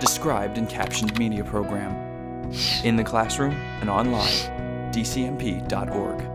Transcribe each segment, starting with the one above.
described and captioned media program. In the classroom and online, dcmp.org.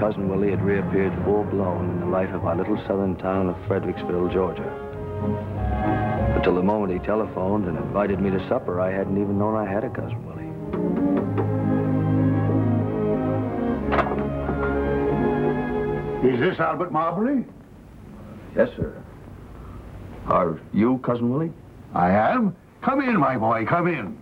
Cousin Willie had reappeared full blown in the life of our little southern town of Fredericksville, Georgia. Until the moment he telephoned and invited me to supper, I hadn't even known I had a Cousin Willie. Is this Albert Marbury? Yes, sir. Are you Cousin Willie? I am. Come in, my boy, come in.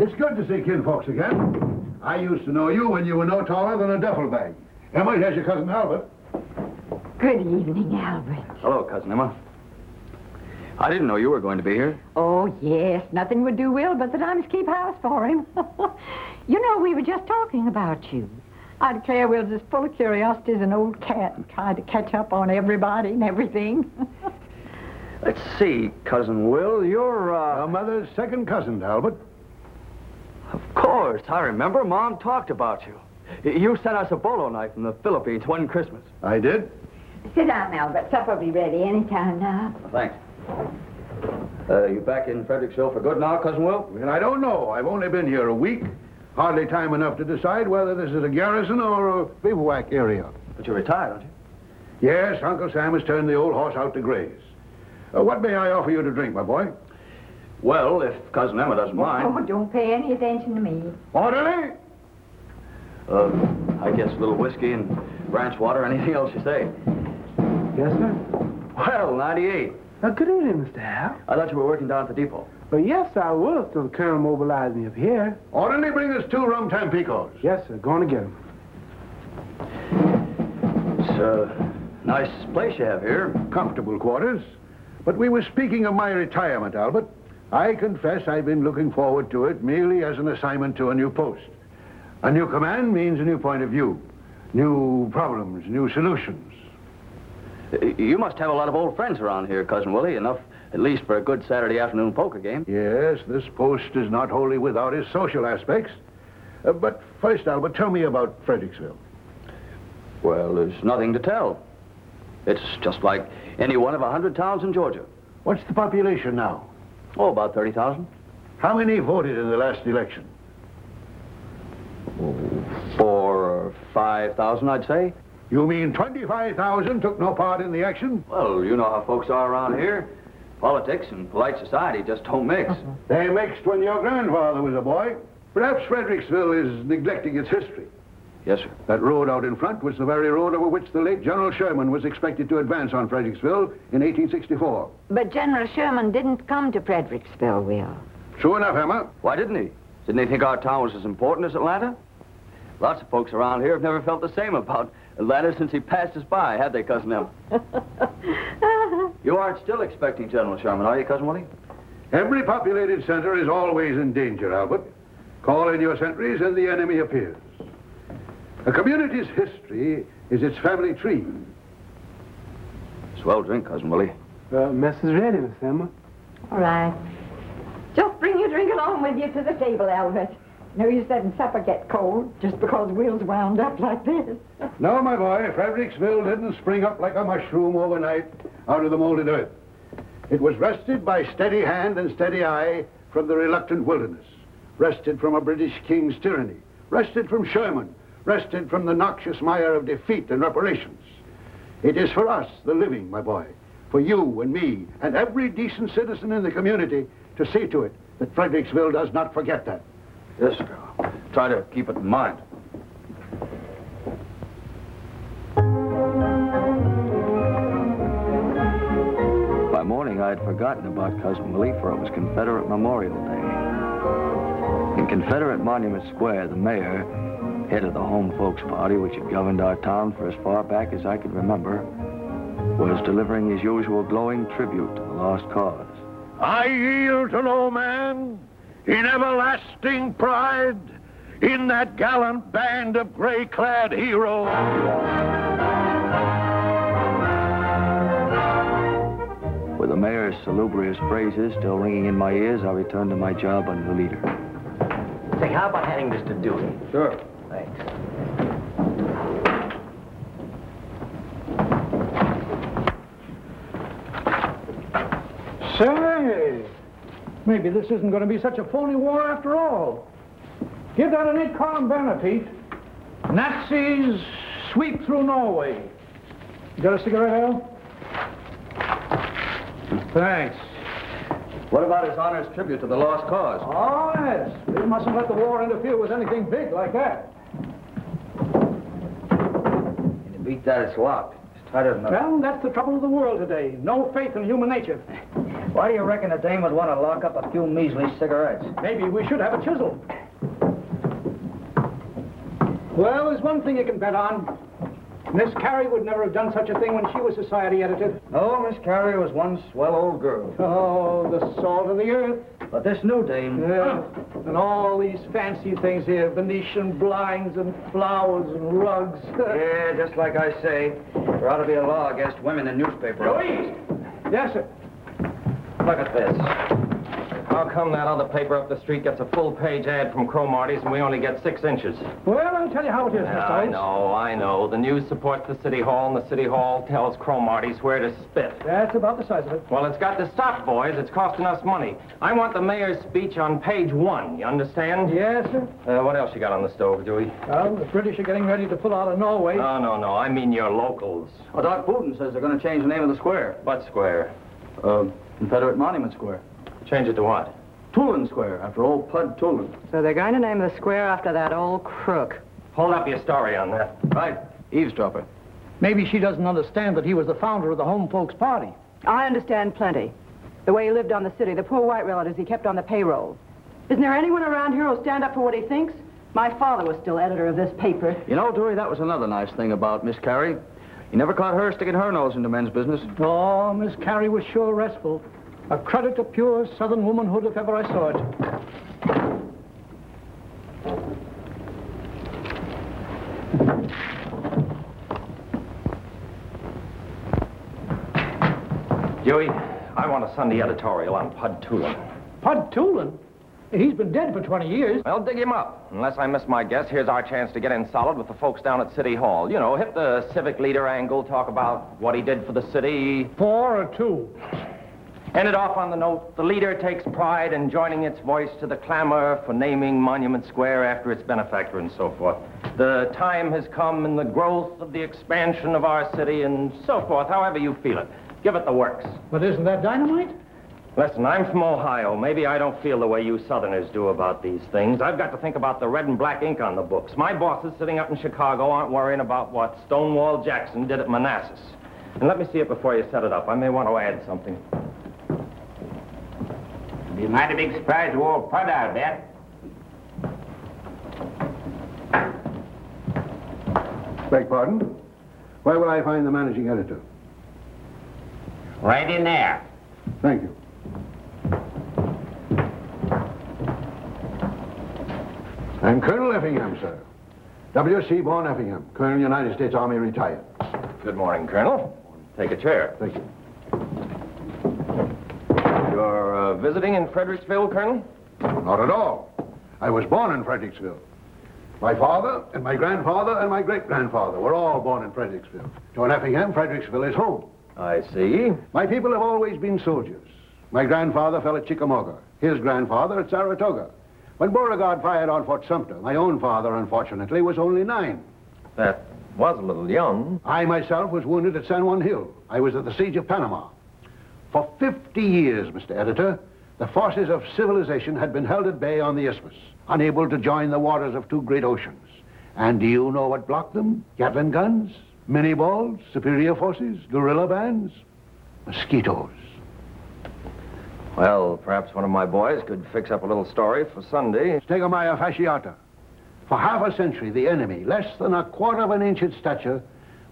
It's good to see kinfolks again. I used to know you when you were no taller than a duffel bag. Emma, here's your cousin Albert. Good evening, Albert. Hello, Cousin Emma. I didn't know you were going to be here. Oh, yes. Nothing would do Will but that I must keep house for him. you know, we were just talking about you. I declare Will's as full of curiosity as an old cat and trying to catch up on everybody and everything. Let's see, Cousin Will, you're, uh... Your mother's second cousin, Albert. Of course, I remember. Mom talked about you. Y- You sent us a bolo knife from the Philippines one Christmas. I did. Sit down, Albert. Supper will be ready any time now. Thanks. Uh, you back in Fredericksville for good now, Cousin Will? Well, I don't know. I've only been here a week. Hardly time enough to decide whether this is a garrison or a bivouac area. But you're retired, aren't you? Yes, Uncle Sam has turned the old horse out to graze. Uh, what may I offer you to drink, my boy? Well, if Cousin Emma doesn't mind. Oh, mind. don't pay any attention to me. Orderly? Uh, I guess a little whiskey and ranch water, anything else you say. Yes, sir. Well, 98. Uh, good evening, Mr. Hal. I thought you were working down at the depot. Well, yes, I was till the colonel mobilized me up here. Orderly, bring us two rum tampicos. Yes, sir. Going to get 'em. It's a nice place you have here. Comfortable quarters. But we were speaking of my retirement, Albert. I confess I've been looking forward to it merely as an assignment to a new post. A new command means a new point of view, new problems, new solutions. You must have a lot of old friends around here, Cousin Willie. Enough, at least, for a good Saturday afternoon poker game. Yes, this post is not wholly without its social aspects. Uh, but first, Albert, tell me about Fredericksville. Well, there's nothing to tell. It's just like any one of a hundred towns in Georgia. What's the population now? Oh, about 30,000. How many voted in the last election? Four or 5,000, I'd say. You mean 25,000 took no part in the action? Well, you know how folks are around here. Politics and polite society just don't mix. Uh-huh. They mixed when your grandfather was a boy. Perhaps Fredericksville is neglecting its history. Yes, sir. That road out in front was the very road over which the late General Sherman was expected to advance on Fredericksville in 1864. But General Sherman didn't come to Fredericksville, Will. True enough, Emma. Why didn't he? Didn't they think our town was as important as Atlanta? Lots of folks around here have never felt the same about Atlanta since he passed us by, had they, Cousin Em? you aren't still expecting General Sherman, are you, Cousin Willie? Every populated center is always in danger, Albert. Call in your sentries and the enemy appears. A community's history is its family tree. Swell drink, Cousin Willie. Uh, mess is ready, Miss Emma. All right. Drink along with you to the table, Albert. No use letting supper get cold just because Will's wound up like this. No, my boy, Fredericksville didn't spring up like a mushroom overnight out of the molded earth. It was wrested by steady hand and steady eye from the reluctant wilderness, wrested from a British king's tyranny, wrested from Sherman, wrested from the noxious mire of defeat and reparations. It is for us, the living, my boy, for you and me and every decent citizen in the community to see to it that Fredericksville does not forget that. Yes, sir. Try to keep it in mind. By morning, I had forgotten about Cousin Willie, for it was Confederate Memorial Day. In Confederate Monument Square, the mayor, head of the home folks party which had governed our town for as far back as I could remember, was delivering his usual glowing tribute to the lost cause. I yield to no man in everlasting pride in that gallant band of gray-clad heroes. With the mayor's salubrious phrases still ringing in my ears, I returned to my job under the leader. Say, how about handing this to Dewey? Sure. Thanks. Say, maybe this isn't going to be such a phony war after all. Give that an eight column banner, Pete. Nazis sweep through Norway. You got a cigarette, Al? Thanks. What about his honor's tribute to the lost cause? Oh, yes. We mustn't let the war interfere with anything big like that. You beat that, it's locked. It's tighter than Well, that's the trouble of the world today. No faith in human nature. Why do you reckon a dame would want to lock up a few measly cigarettes? Maybe we should have a chisel. Well, there's one thing you can bet on. Miss Carey would never have done such a thing when she was society editor. Oh, Miss Carey was one swell old girl. Oh, the salt of the earth. But this new dame... Yeah. And all these fancy things here, Venetian blinds and flowers and rugs. Yeah, just like I say, there ought to be a law against women in newspaper. Louise! Yes, sir. Look at this. How come that other paper up the street gets a full-page ad from Cromarty's and we only get six inches? Well, I'll tell you how it is, Mr. Yeah, I know, I know. The news supports the city hall, and the city hall tells Cromarty's where to spit. That's about the size of it. Well, it's got to stop, boys. It's costing us money. I want the mayor's speech on page one. You understand? Yes, sir. Uh, what else you got on the stove, Dewey? Well, the British are getting ready to pull out of Norway. No, no, no. I mean your locals. Well, Doc Putin says they're going to change the name of the square. What square? Uh, Confederate Monument Square. Change it to what? Tulin Square, after old Pud Tulin. So they're going to name the square after that old crook. Hold up your story on that. Right. Eavesdropper. Maybe she doesn't understand that he was the founder of the Home Folks Party. I understand plenty. The way he lived on the city, the poor white relatives he kept on the payroll. Isn't there anyone around here who'll stand up for what he thinks? My father was still editor of this paper. You know, Dewey, that was another nice thing about Miss Carey. You never caught her sticking her nose into men's business. Oh, Miss Carey was sure restful. A credit to pure Southern womanhood if ever I saw it. Dewey, I want a Sunday editorial on Pud Tulin. Pud Tulin? He's been dead for 20 years. Well, dig him up. Unless I miss my guess, here's our chance to get in solid with the folks down at City Hall. You know, hit the civic leader angle, talk about what he did for the city. Four or two. End it off on the note, the leader takes pride in joining its voice to the clamor for naming Monument Square after its benefactor and so forth. The time has come in the growth of the expansion of our city and so forth, however you feel it. Give it the works. But isn't that dynamite? Listen, I'm from Ohio. Maybe I don't feel the way you Southerners do about these things. I've got to think about the red and black ink on the books. My bosses sitting up in Chicago aren't worrying about what Stonewall Jackson did at Manassas. And let me see it before you set it up. I may want to add something. It'll Be mighty big surprise to old Pud out there. Beg pardon? Where will I find the managing editor? Right in there. Thank you. I'm Colonel Effingham, sir. W. Seaborn Effingham, Colonel United States Army, retired. Good morning, Colonel. Take a chair. Thank you. You're uh, visiting in Fredericksville, Colonel? Not at all. I was born in Fredericksville. My father and my grandfather and my great-grandfather were all born in Fredericksville. To an Effingham, Fredericksville is home. I see. My people have always been soldiers. My grandfather fell at Chickamauga, his grandfather at Saratoga. When Beauregard fired on Fort Sumter, my own father, unfortunately, was only nine. That was a little young. I myself was wounded at San Juan Hill. I was at the Siege of Panama. For 50 years, Mr. Editor, the forces of civilization had been held at bay on the isthmus, unable to join the waters of two great oceans. And do you know what blocked them? Gatling guns, minié balls, superior forces, guerrilla bands, mosquitoes. Well, perhaps one of my boys could fix up a little story for Sunday. Stegomyia fasciata. For half a century, the enemy, less than a quarter of an inch in stature,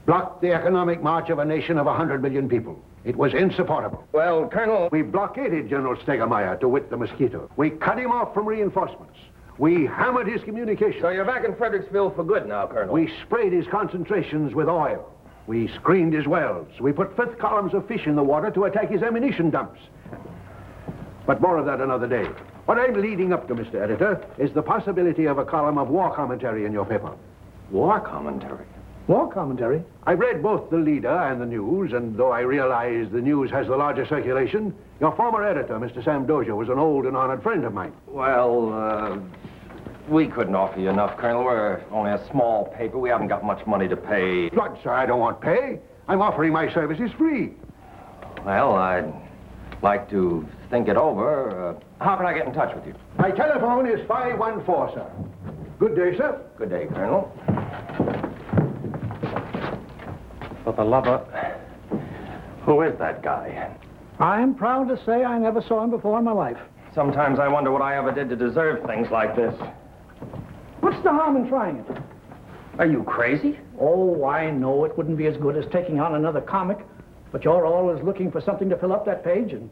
blocked the economic march of a nation of 100 million people. It was insupportable. Well, Colonel... We blockaded General Stegomyia to wit the mosquito. We cut him off from reinforcements. We hammered his communications. So you're back in Fredericksville for good now, Colonel? We sprayed his concentrations with oil. We screened his wells. We put fifth columns of fish in the water to attack his ammunition dumps. But more of that another day. What I'm leading up to, Mr. Editor, is the possibility of a column of war commentary in your paper. War commentary? War commentary? I've read both the leader and the news, and though I realize the news has the larger circulation, your former editor, Mr. Sam Dozier, was an old and honored friend of mine. Well, uh, we couldn't offer you enough, Colonel. We're only a small paper. We haven't got much money to pay. Blood, sir, I don't want pay. I'm offering my services free. Well, I'd like to think it over. Uh, how can I get in touch with you? My telephone is 514, sir. Good day, sir. Good day, Colonel. For the love of... Who is that guy? I'm proud to say I never saw him before in my life. Sometimes I wonder what I ever did to deserve things like this. What's the harm in trying it? Are you crazy? Oh, I know it wouldn't be as good as taking on another comic, but you're always looking for something to fill up that page, and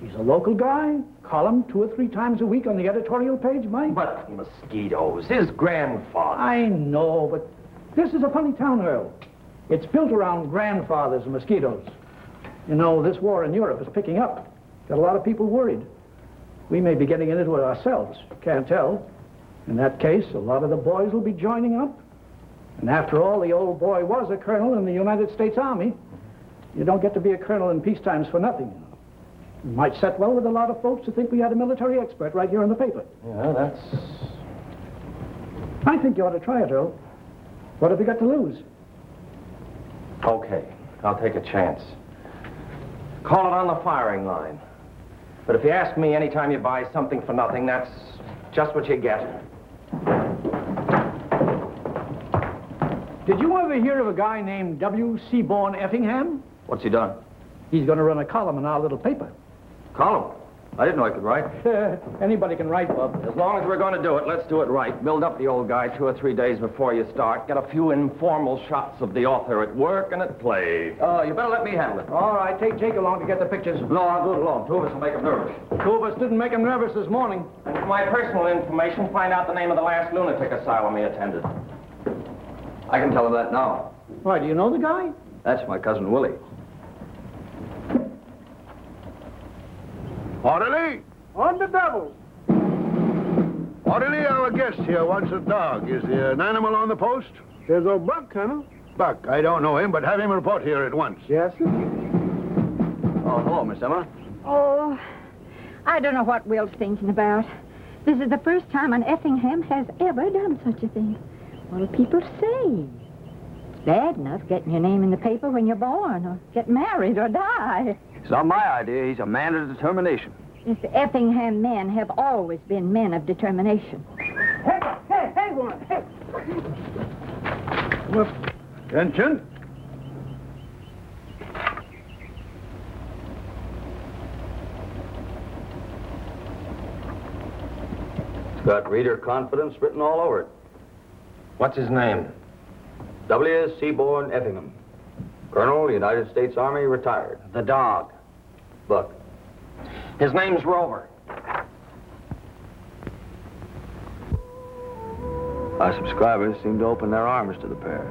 he's a local guy. Column two or three times a week on the editorial page, Mike. But mosquitoes, his grandfather. I know, but this is a funny town, Earl. It's built around grandfathers and mosquitoes. You know, this war in Europe is picking up. Got a lot of people worried. We may be getting into it ourselves. Can't tell. In that case, a lot of the boys will be joining up. And after all, the old boy was a colonel in the United States Army. You don't get to be a colonel in peace times for nothing, you know. It might set well with a lot of folks to think we had a military expert right here in the paper. Yeah, that's... I think you ought to try it, Earl. What have you got to lose? Okay, I'll take a chance. Call it on the firing line. But if you ask me anytime you buy something for nothing, that's just what you get. Did you ever hear of a guy named W. Seaborn Effingham? What's he done? He's going to run a column in our little paper. Column? I didn't know I could write. Anybody can write, Bub. As long as we're going to do it, let's do it right. Build up the old guy two or three days before you start. Get a few informal shots of the author at work and at play. Oh, you better let me handle it. All right, take Jake along to get the pictures. No, I'll do it alone. Two of us will make him nervous. Two of us didn't make him nervous this morning. And for my personal information, find out the name of the last lunatic asylum he attended. I can tell him that now. Why, do you know the guy? That's my cousin Willie. Orderly! On the double. Orderly, our guest here wants a dog. Is there an animal on the post? There's old Buck, Colonel. Buck, I don't know him, but have him report here at once. Yes, sir. Oh, hello, Miss Emma. Oh, I don't know what Will's thinking about. This is the first time an Effingham has ever done such a thing. What'll people say? It's bad enough getting your name in the paper when you're born, or get married, or die. It's not my idea. He's a man of determination. Yes, the Effingham men have always been men of determination. Hey, hey, hey, woman. Hey. Attention. It's got reader confidence written all over it. What's his name? W. Seaborn Effingham. Colonel, United States Army, retired. The dog. Buck. His name's Rover. Our subscribers seemed to open their arms to the pair.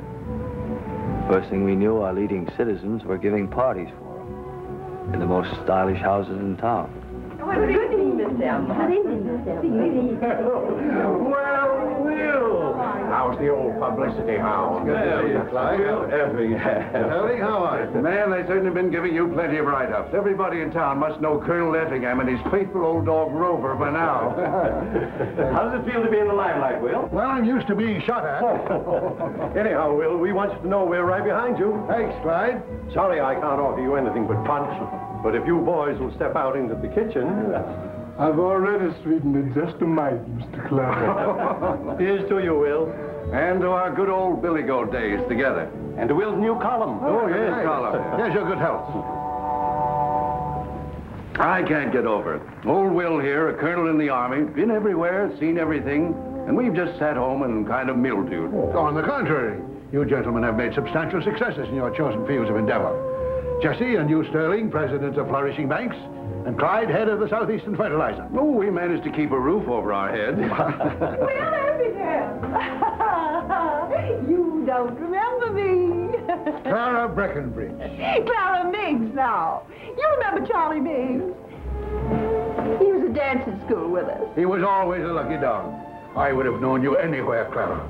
First thing we knew, our leading citizens were giving parties for them in the most stylish houses in town. Good evening, Miss Emma. Well, Will, How's the old publicity hound? Effie, how are you? Man, they've certainly been giving you plenty of write-ups. Everybody in town must know Colonel Effingham and his faithful old dog Rover by now. How does it feel to be in the limelight, Will? well, I'm used to being shot at. Anyhow, Will, we want you to know we're right behind you. Thanks, Clyde. Sorry I can't offer you anything but punch, but if you boys will step out into the kitchen... I've already sweetened it just a mite, Mr. Clark. Here's to you, Will. And to our good old Billy Goat days together. And to Will's new column. Oh, yes, column. Here's your good health. I can't get over it. Old Will here, a colonel in the army, been everywhere, seen everything, and we've just sat home and kind of mildewed. On the contrary, you gentlemen have made substantial successes in your chosen fields of endeavor. Jesse and you, Sterling, presidents of flourishing banks, and Clyde, head of the Southeastern Fertilizer. Oh, we managed to keep a roof over our head. you don't remember me. Clara Breckenbridge. Clara Miggs now. You remember Charlie Miggs? He was a dance at school with us. He was always a lucky dog. I would have known you anywhere, Clara.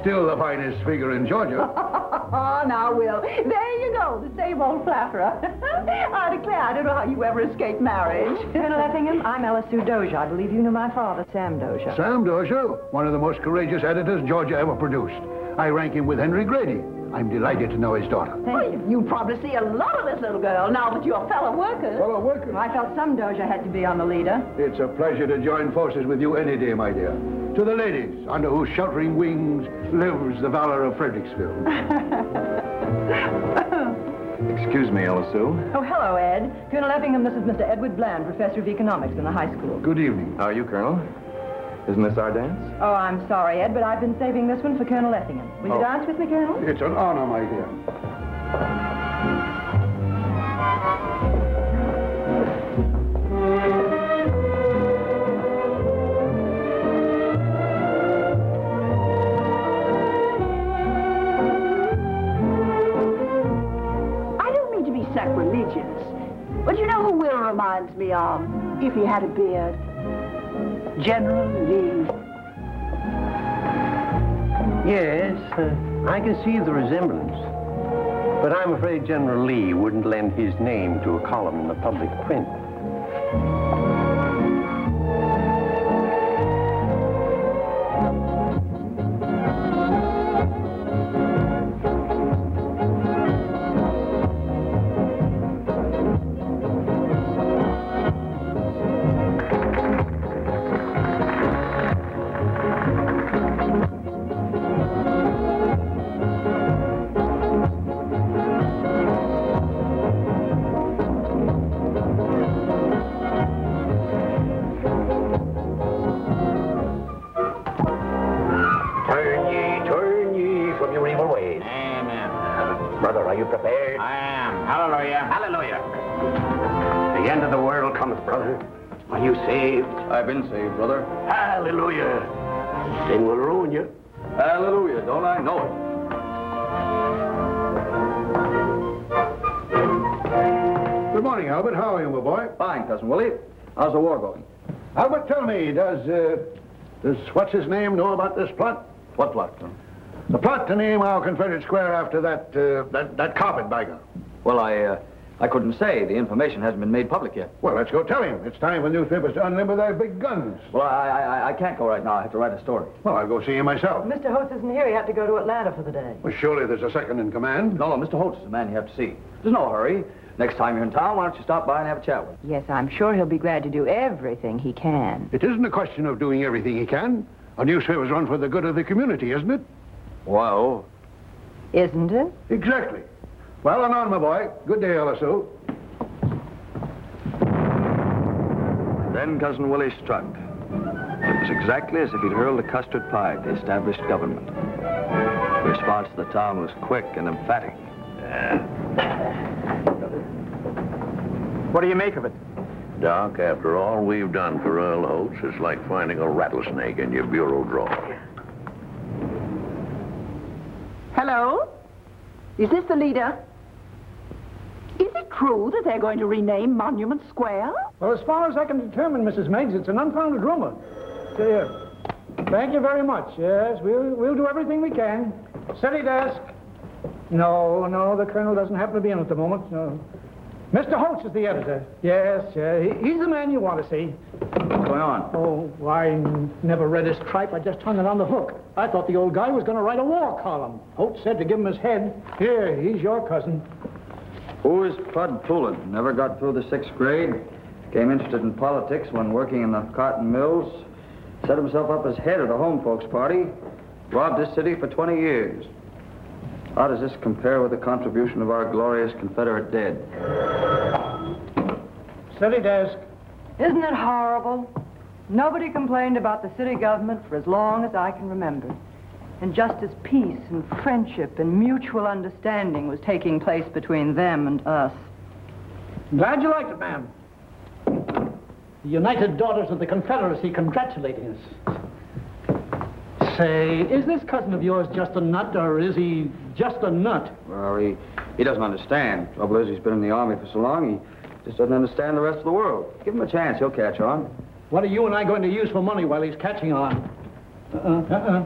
Still the finest figure in Georgia. Oh, now, Will, there you go, the same old flatterer. I declare, I don't know how you ever escaped marriage. Colonel Effingham, I'm Ella Sue Dozier. I believe you knew my father, Sam Dozier. Sam Dozier, one of the most courageous editors Georgia ever produced. I rank him with Henry Grady. I'm delighted to know his daughter. Well, you, you probably see a lot of this little girl now that you're fellow workers. Fellow workers. I felt some Dozier had to be on the leader. It's a pleasure to join forces with you any day, my dear. To the ladies, under whose sheltering wings lives the valor of Fredericksville. Excuse me, Ella Sue. Oh, hello, Ed. Colonel Effingham, this is Mr. Edward Bland, professor of economics in the high school. Good evening. How are you, Colonel? Isn't this our dance? Oh, I'm sorry, Ed, but I've been saving this one for Colonel Effingham. Will you Oh. dance with me, Colonel? It's an honor, my dear. I don't mean to be sacrilegious, but you know who Will reminds me of, if he had a beard? General Lee. Yes, uh, I can see the resemblance. But I'm afraid General Lee wouldn't lend his name to a column in the public print. Been saved, brother. Hallelujah. Sin will ruin you. Hallelujah, don't I know it? Good morning, Albert. How are you, my boy? Fine, Cousin Willie. How's the war going? Albert, tell me, does, uh, does what's his name know about this plot? What plot, Colonel? The plot to name our Confederate square after that, uh, that, that carpetbagger. Well, I, uh, I couldn't say. The information hasn't been made public yet. Well, let's go tell him. It's time for newspapers to unlimber their big guns. Well, I, I, I can't go right now. I have to write a story. Well, I'll go see him myself. Mr. Holtz isn't here. He had to go to Atlanta for the day. Well, surely there's a second in command. No, no, Mr. Holtz is the man you have to see. There's no hurry. Next time you're in town, why don't you stop by and have a chat with him? Yes, I'm sure he'll be glad to do everything he can. It isn't a question of doing everything he can. A newspaper's run for the good of the community, isn't it? Well, Isn't it? Exactly. Well, and on, my boy. Good day, Ella Sue. Then Cousin Willie struck. It was exactly as if he'd hurled a custard pie at the established government. The response to the town was quick and emphatic. What do you make of it? Doc, after all we've done for Earl Holtz, it's like finding a rattlesnake in your bureau drawer. Hello? Is this the leader? Is it true that they're going to rename Monument Square? Well, as far as I can determine, Mrs. Meigs, it's an unfounded rumor. See here. Uh, thank you very much. Yes, we'll, we'll do everything we can. City desk. No, no, the colonel doesn't happen to be in at the moment. No. Mr. Holtz is the editor. Yes, yeah, he- he's the man you want to see. What's going on? Oh, I never read his tripe. I just hung it on the hook. I thought the old guy was going to write a war column. Holtz said to give him his head. Here, he's your cousin. Who is Pud Poulin? Never got through the sixth grade. Came interested in politics when working in the cotton mills. Set himself up as head of the home folks party. Robbed this city for 20 years. How does this compare with the contribution of our glorious Confederate dead? City desk. Isn't it horrible? Nobody complained about the city government for as long as I can remember. And just as peace and friendship and mutual understanding was taking place between them and us. Glad you liked it, ma'am. The United Daughters of the Confederacy congratulating us. Say, is this cousin of yours just a nut, or is he just a nut? Well, he, he doesn't understand. Trouble is, he's been in the army for so long, he just doesn't understand the rest of the world. Give him a chance, he'll catch on. What are you and I going to use for money while he's catching on? Uh-uh, uh-uh.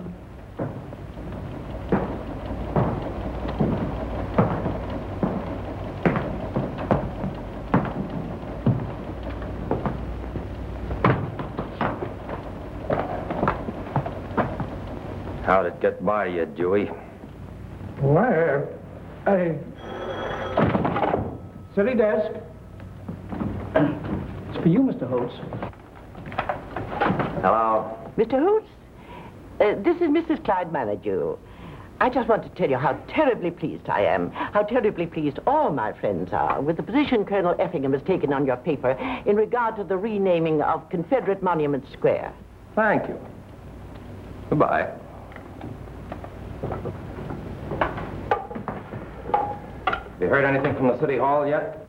How'd it get by you, Dewey? Where? I... City desk. It's for you, Mr. Holtz. Hello. Mr. Hoots, uh, this is Mrs. Clyde Manager. I just want to tell you how terribly pleased I am, how terribly pleased all my friends are with the position Colonel Effingham has taken on your paper in regard to the renaming of Confederate Monument Square. Thank you. Goodbye. Have you heard anything from the city hall yet?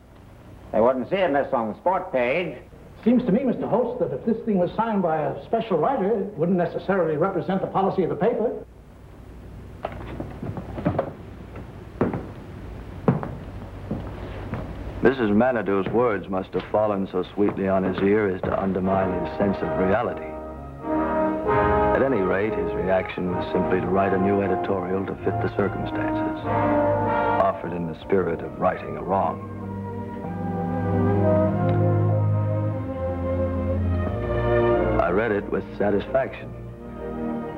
I wouldn't see it unless on the sport page. Seems to me, Mr. Holtz, that if this thing was signed by a special writer, it wouldn't necessarily represent the policy of the paper. Mrs. Manitou words must have fallen so sweetly on his ear as to undermine his sense of reality. At any rate, his reaction was simply to write a new editorial to fit the circumstances, offered in the spirit of righting a wrong. I read it with satisfaction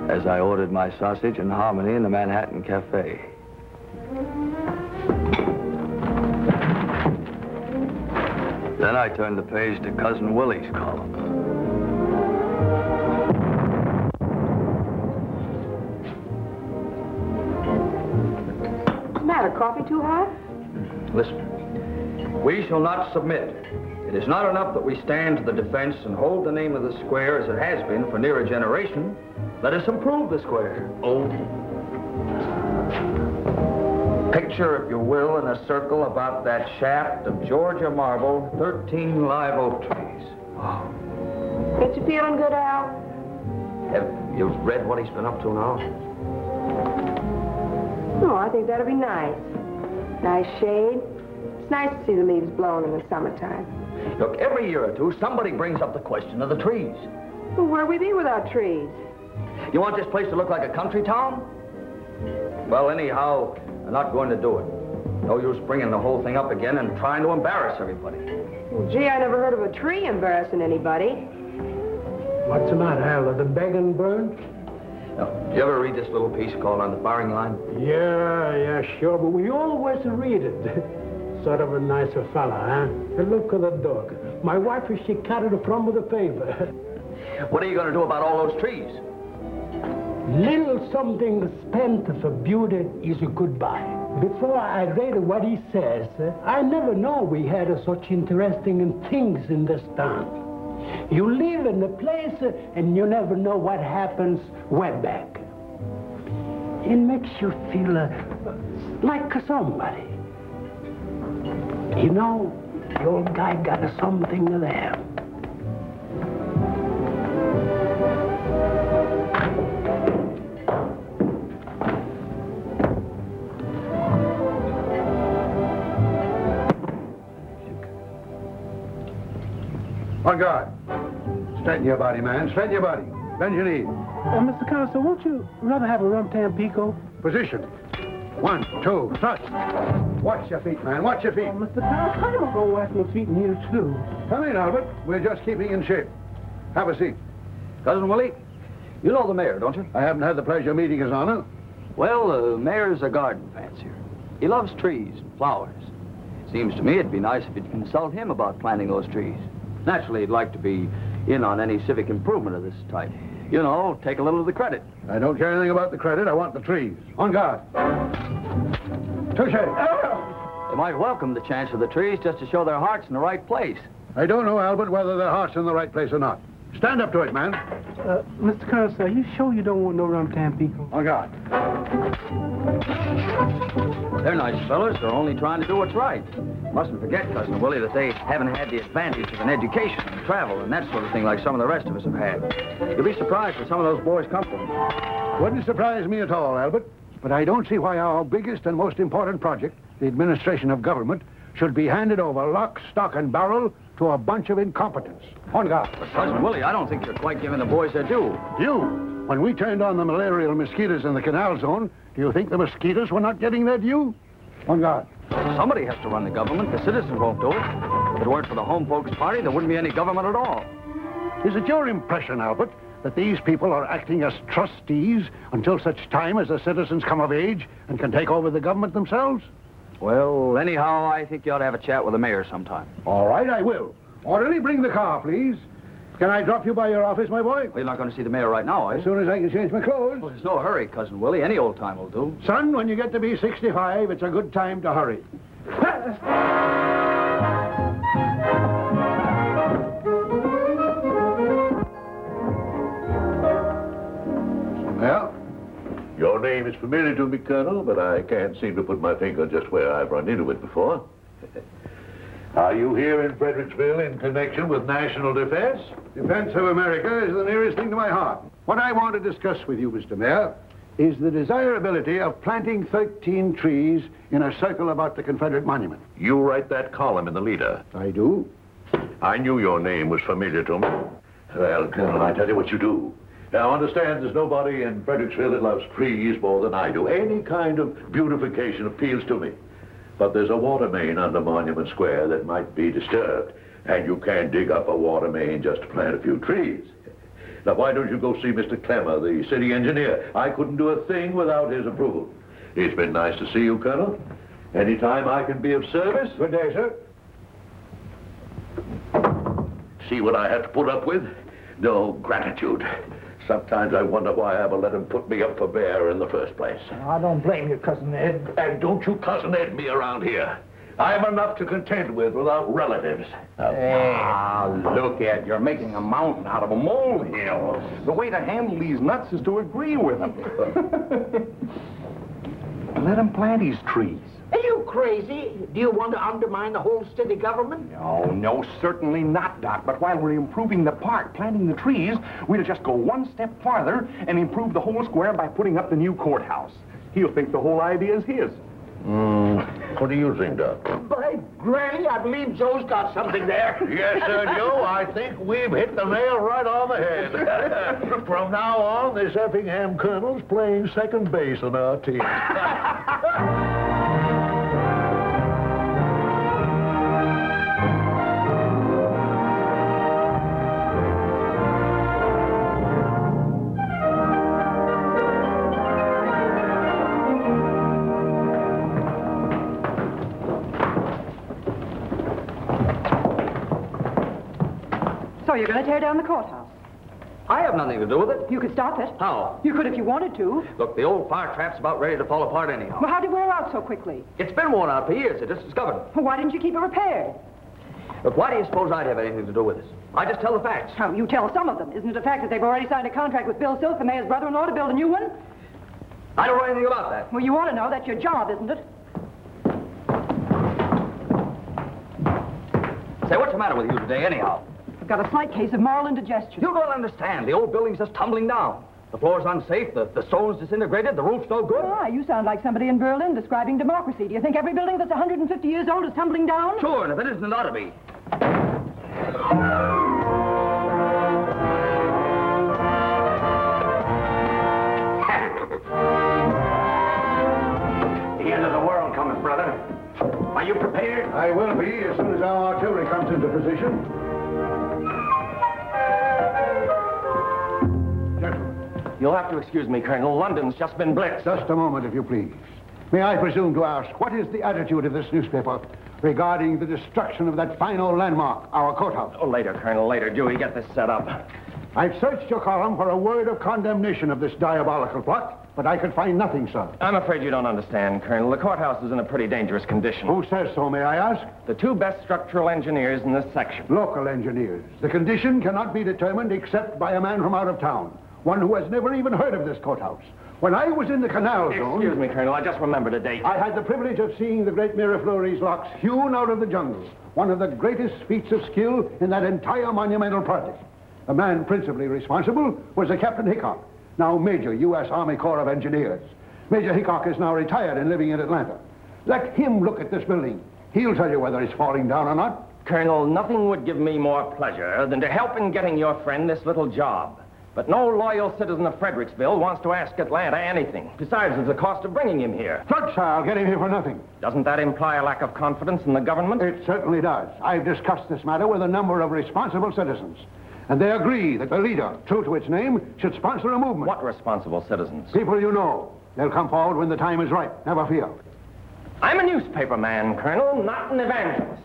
as I ordered my sausage and hominy in the Manhattan Cafe. Then I turned the page to Cousin Willie's column. Coffee too hot? Listen, we shall not submit. It is not enough that we stand to the defense and hold the name of the square as it has been for near a generation. Let us improve the square. Oh. Picture, if you will, in a circle about that shaft of Georgia marble, 13 live oak trees. Oh. Get you feeling good, Al? Have you read what he's been up to now? Oh, I think that'll be nice. Nice shade. It's nice to see the leaves blowing in the summertime. Look, every year or two, somebody brings up the question of the trees. Well, where'd we be without trees? You want this place to look like a country town? Well, anyhow, I'm not going to do it. No use bringing the whole thing up again and trying to embarrass everybody. Well, gee, I never heard of a tree embarrassing anybody. What's the matter, Al? Are the begging burnt? Now, did you ever read this little piece called On the Firing Line? Yeah, yeah, sure, but we always read it. sort of a nicer fella, huh? The look of the dog. My wife, she carried it from with the paper. What are you going to do about all those trees? Little something spent for beauty is a goodbye. Before I read what he says, I never know we had such interesting things in this town. You live in a place and you never know what happens way back. It makes you feel uh, like somebody. You know, the old guy got something there. On guard. Straighten your body, man. Straighten your body. Bend your knees. Uh, Mr. Consul, won't you rather have a rum tampico? Position. One, two, thrust. Watch your feet, man. Watch your feet. Oh, Mr. Consul, I'm gonna go wash my feet in here, too. Come in, Albert. We're just keeping in shape. Have a seat. Cousin Willie, you know the mayor, don't you? I haven't had the pleasure of meeting his honor. Well, the mayor's a garden fancier. He loves trees and flowers. Seems to me it'd be nice if you'd consult him about planting those trees. Naturally, he'd like to be in on any civic improvement of this type. You know, take a little of the credit. I don't care anything about the credit. I want the trees. On guard. Touche. They might welcome the chance of the trees just to show their hearts in the right place. I don't know, Albert, whether their heart's in the right place or not. Stand up to it, man. Uh, Mr. Consul, are you sure you don't want no rum tampico? On guard. They're nice fellows. They're only trying to do what's right. Mustn't forget, Cousin Willie, that they haven't had the advantage of an education and travel and that sort of thing like some of the rest of us have had. You'll be surprised where some of those boys come from. Wouldn't surprise me at all, Albert. But I don't see why our biggest and most important project, the administration of government, should be handed over lock, stock, and barrel to a bunch of incompetents. On guard. But, Cousin Willie, I don't think you're quite giving the boys their due. You? When we turned on the malarial mosquitoes in the canal zone, do you think the mosquitoes were not getting their due? Oh, On guard. Somebody has to run the government. The citizens won't do it. If it weren't for the Home Folks Party, there wouldn't be any government at all. Is it your impression, Albert, that these people are acting as trustees until such time as the citizens come of age and can take over the government themselves? Well, anyhow, I think you ought to have a chat with the mayor sometime. All right, I will. Orderly, bring the car, please. Can I drop you by your office, my boy? Well, you're not going to see the mayor right now, eh? As soon as I can change my clothes. Well, there's no hurry, Cousin Willie. Any old time will do. Son, when you get to be 65, it's a good time to hurry. Well, your name is familiar to me, Colonel, but I can't seem to put my finger just where I've run into it before. Are you here in Fredericksville in connection with national defense? Defense of America is the nearest thing to my heart. What I want to discuss with you, Mr. Mayor, is the desirability of planting 13 trees in a circle about the Confederate monument. You write that column in the leader. I do. I knew your name was familiar to me. Well, Colonel, I tell you what you do. Now, understand there's nobody in Fredericksville that loves trees more than I do. Any kind of beautification appeals to me. But there's a water main under Monument Square that might be disturbed. And you can't dig up a water main just to plant a few trees. Now, why don't you go see Mr. Clemmer, the city engineer? I couldn't do a thing without his approval. It's been nice to see you, Colonel. Anytime I can be of service. Good day, sir. See what I have to put up with? No gratitude. Sometimes I wonder why I ever let him put me up for bear in the first place. I don't blame you, Cousin Ed. And don't you cousin Ed me around here. I'm enough to contend with without relatives. Ah, look at you're making a mountain out of a molehill. The way to handle these nuts is to agree with them. Let him plant his trees. Are you crazy? Do you want to undermine the whole city government? No, no, certainly not, Doc. But while we're improving the park, planting the trees, we'll just go one step farther and improve the whole square by putting up the new courthouse. He'll think the whole idea is his. Mm, what do you think, Doc? By granny, I believe Joe's got something there. Yes, sir, Joe. I think we've hit the nail right on the head. From now on, this Effingham Colonel's playing second base on our team. So you're going to tear down the courthouse? I have nothing to do with it. You could stop it. How? You could if you wanted to. Look, the old fire trap's about ready to fall apart anyhow. Well, how'd it wear out so quickly? It's been worn out for years. It just discovered. Well, why didn't you keep it repaired? Look, why do you suppose I'd have anything to do with this? I just tell the facts. How, you tell some of them. Isn't it a fact that they've already signed a contract with Bill Silk, the mayor's brother-in-law, to build a new one? I don't know anything about that. Well, you ought to know. That's your job, isn't it? Say, what's the matter with you today, anyhow? got a slight case of moral indigestion. You don't understand. The old building's just tumbling down. The floor's unsafe, the, the stone's disintegrated, the roof's no good. Why, you sound like somebody in Berlin describing democracy. Do you think every building that's 150 years old is tumbling down? Sure, and if it isn't, it ought to be. the end of the world cometh, brother. Are you prepared? I will be as soon as our artillery comes into position. You'll have to excuse me, Colonel. London's just been blitzed. Just a moment, if you please. May I presume to ask, what is the attitude of this newspaper regarding the destruction of that fine old landmark, our courthouse? Oh, later, Colonel, later. Dewey, get this set up. I've searched your column for a word of condemnation of this diabolical plot, but I could find nothing, sir. I'm afraid you don't understand, Colonel. The courthouse is in a pretty dangerous condition. Who says so, may I ask? The two best structural engineers in this section. Local engineers. The condition cannot be determined except by a man from out of town, one who has never even heard of this courthouse. When I was in the canal zone... Excuse me, Colonel, I just remembered a date. I had the privilege of seeing the great Miraflores locks hewn out of the jungle. One of the greatest feats of skill in that entire monumental project. The man principally responsible was a Captain Hickok, now Major, U.S. Army Corps of Engineers. Major Hickok is now retired and living in Atlanta. Let him look at this building. He'll tell you whether it's falling down or not. Colonel, nothing would give me more pleasure than to help in getting your friend this little job. But no loyal citizen of Fredericksville wants to ask Atlanta anything. Besides, there's the cost of bringing him here. Sir, I'll get him here for nothing. Doesn't that imply a lack of confidence in the government? It certainly does. I've discussed this matter with a number of responsible citizens. And they agree that the leader, true to its name, should sponsor a movement. What responsible citizens? People you know. They'll come forward when the time is right. Never fear. I'm a newspaper man, Colonel, not an evangelist.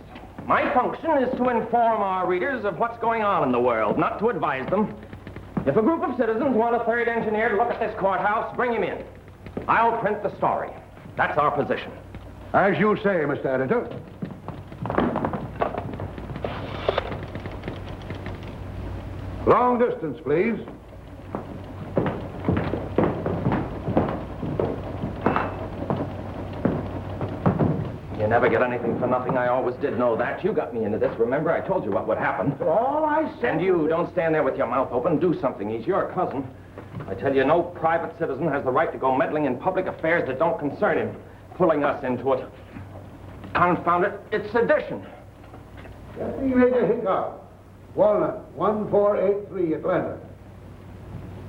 My function is to inform our readers of what's going on in the world, not to advise them. If a group of citizens want a third engineer to look at this courthouse, bring him in. I'll print the story. That's our position. As you say, Mr. Editor. Long distance, please. You never get anything for nothing. I always did know that. You got me into this. Remember, I told you what would happen. All I said... And you, don't stand there with your mouth open. Do something. He's your cousin. I tell you, no private citizen has the right to go meddling in public affairs that don't concern him, pulling us into it. Confound it, it's sedition. Deputy Major Hickok, Walnut, 1483, Atlanta.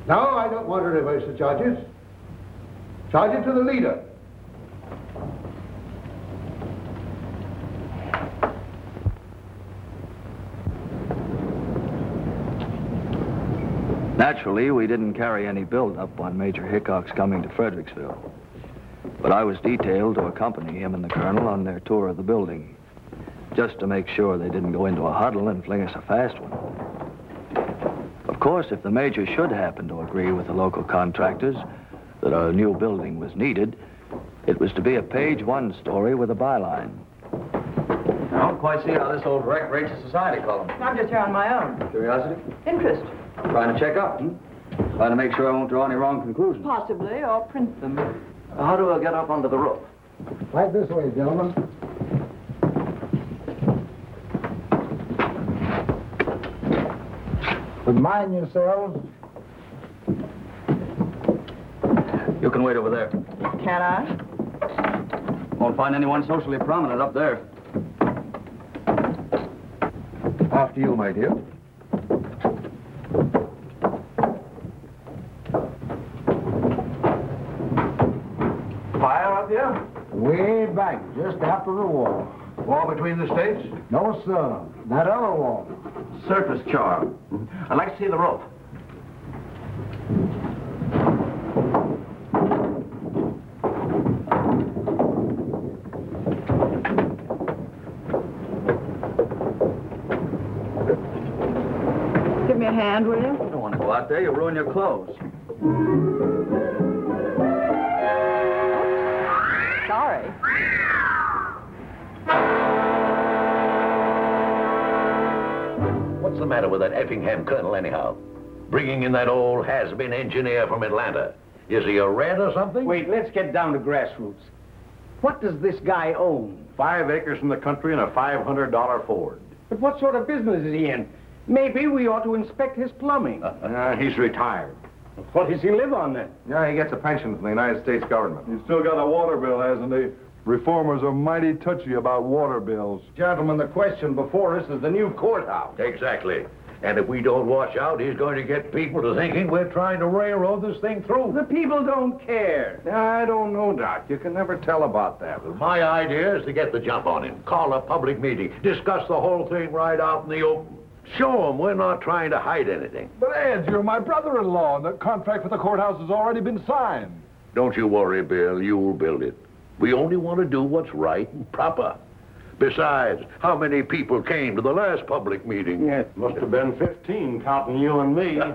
Now, I don't want to reverse the charges. Charge it to the leader. Naturally, we didn't carry any build-up on Major Hickok's coming to Fredericksville. But I was detailed to accompany him and the colonel on their tour of the building, just to make sure they didn't go into a huddle and fling us a fast one. Of course, if the major should happen to agree with the local contractors that a new building was needed, it was to be a page one story with a byline. I don't quite see how this old wreck rates a society column. I'm just here on my own. Curiosity? Interest. Trying to check up, hmm? Trying to make sure I won't draw any wrong conclusions. Possibly, or print them. How do I get up onto the roof? Right this way, gentlemen. But mind yourselves. You can wait over there. Can I? Won't find anyone socially prominent up there. After you, my dear. Fire up here? Way back, just after the war. War between the states? No, sir. That other war. Surface char. I'd like to see the rope. Give me a hand, will you? You don't want to go out there. You'll ruin your clothes. Sorry. The matter with that Effingham colonel, anyhow? Bringing in that old has-been engineer from Atlanta. Is he a red or something? Wait, let's get down to grassroots. What does this guy own? Five acres in the country and a $500 Ford. But what sort of business is he in? Maybe we ought to inspect his plumbing. Uh, he's retired. What does he live on then? Yeah, he gets a pension from the United States government. He's still got a water bill, hasn't he? Reformers are mighty touchy about water bills. Gentlemen, the question before us is the new courthouse. Exactly. And if we don't watch out, he's going to get people to thinking we're trying to railroad this thing through. The people don't care. I don't know, Doc. You can never tell about that. My idea is to get the jump on him, call a public meeting, discuss the whole thing right out in the open. Show him we're not trying to hide anything. But, Ed, you're my brother-in-law, and the contract for the courthouse has already been signed. Don't you worry, Bill. You'll build it. We only want to do what's right and proper. Besides, how many people came to the last public meeting? Yeah, must have been 15, counting you and me.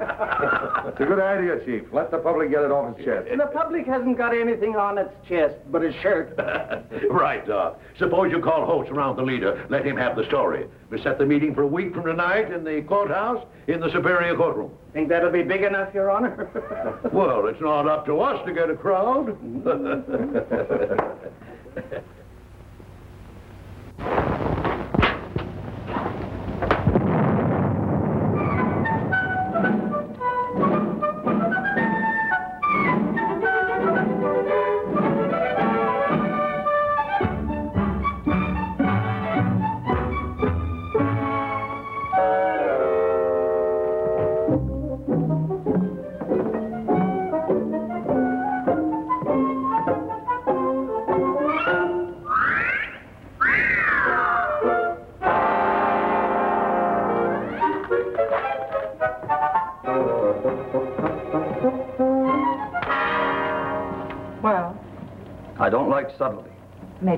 It's a good idea, Chief. Let the public get it off its chest. the public hasn't got anything on its chest but a shirt. right, Doc. Suppose you call Holtz around the leader. Let him have the story. We set the meeting for a week from tonight in the courthouse in the Superior Courtroom. Think that'll be big enough, Your Honor? Well, it's not up to us to get a crowd.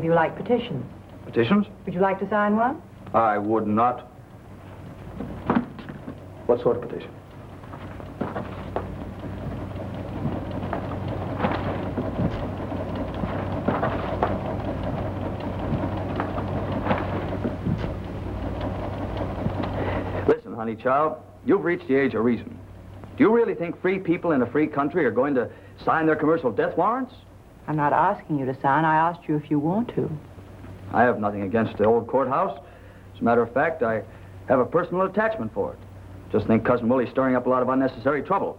you like petitions. Petitions? Would you like to sign one? I would not. What sort of petition? Listen, honey child, you've reached the age of reason. Do you really think free people in a free country are going to sign their commercial death warrants? I'm not asking you to sign. I asked you if you want to. I have nothing against the old courthouse. As a matter of fact, I have a personal attachment for it. Just think Cousin Willie's stirring up a lot of unnecessary trouble.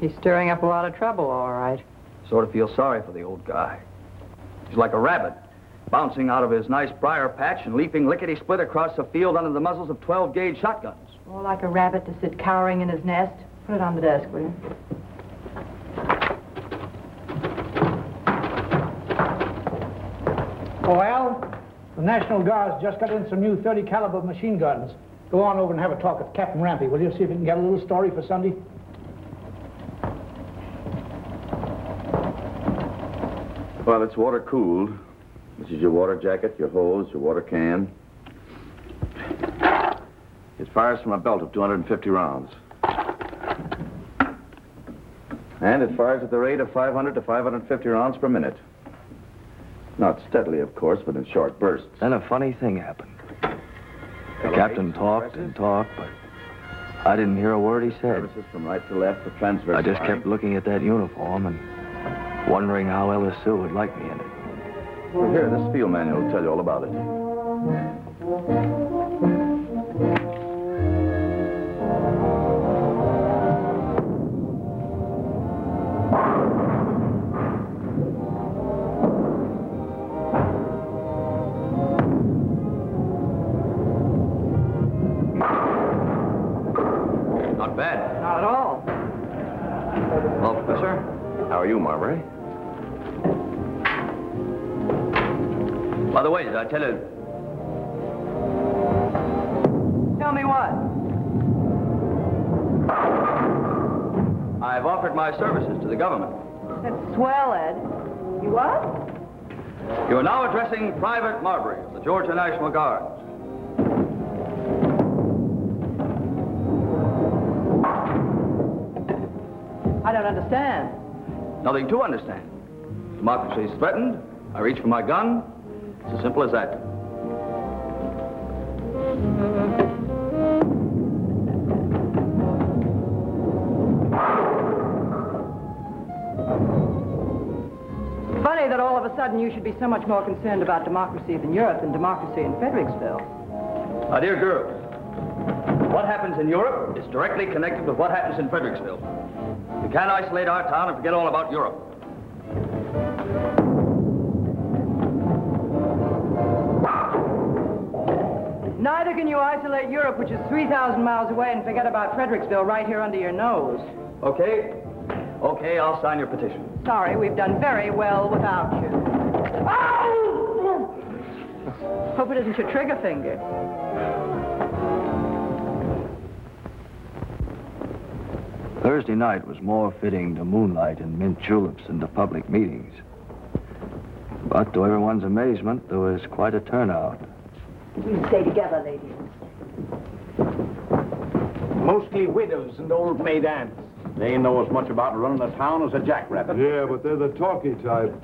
He's stirring up a lot of trouble, all right. Sort of feel sorry for the old guy. He's like a rabbit, bouncing out of his nice briar patch and leaping lickety-split across the field under the muzzles of 12-gauge shotguns. More like a rabbit to sit cowering in his nest. Put it on the desk, will you? Oh, Al, the National Guard's just got in some new 30 caliber machine guns. Go on over and have a talk with Captain Rampy, will you? See if you can get a little story for Sunday. Well, it's water cooled. This is your water jacket, your hose, your water can. It fires from a belt of 250 rounds. And it fires at the rate of 500 to 550 rounds per minute. Not steadily, of course, but in short bursts. Then a funny thing happened. The captain talked and talked, but I didn't hear a word he said. Services from right to left for transverse I just kept looking at that uniform and wondering how Ella Sue would like me in it. Well, here, this field manual will tell you all about it. By the way, did I tell you... Tell me what? I've offered my services to the government. That's swell, Ed. You what? You are now addressing Private Marbury of the Georgia National Guard. I don't understand. Nothing to understand. Democracy is threatened. I reach for my gun. It's as simple as that. Funny that all of a sudden you should be so much more concerned about democracy in Europe than democracy in Fredericksville. My dear girls, what happens in Europe is directly connected with what happens in Fredericksville. We can't isolate our town and forget all about Europe. Neither can you isolate Europe, which is 3,000 miles away, and forget about Fredericksville right here under your nose? Okay. Okay, I'll sign your petition. Sorry, we've done very well without you. Ow! Hope it isn't your trigger finger. Thursday night was more fitting to moonlight and mint juleps than to public meetings. But to everyone's amazement, there was quite a turnout. We stay together, ladies. Mostly widows and old maid aunts. They know as much about running a town as a jackrabbit. Yeah, but they're the talky type.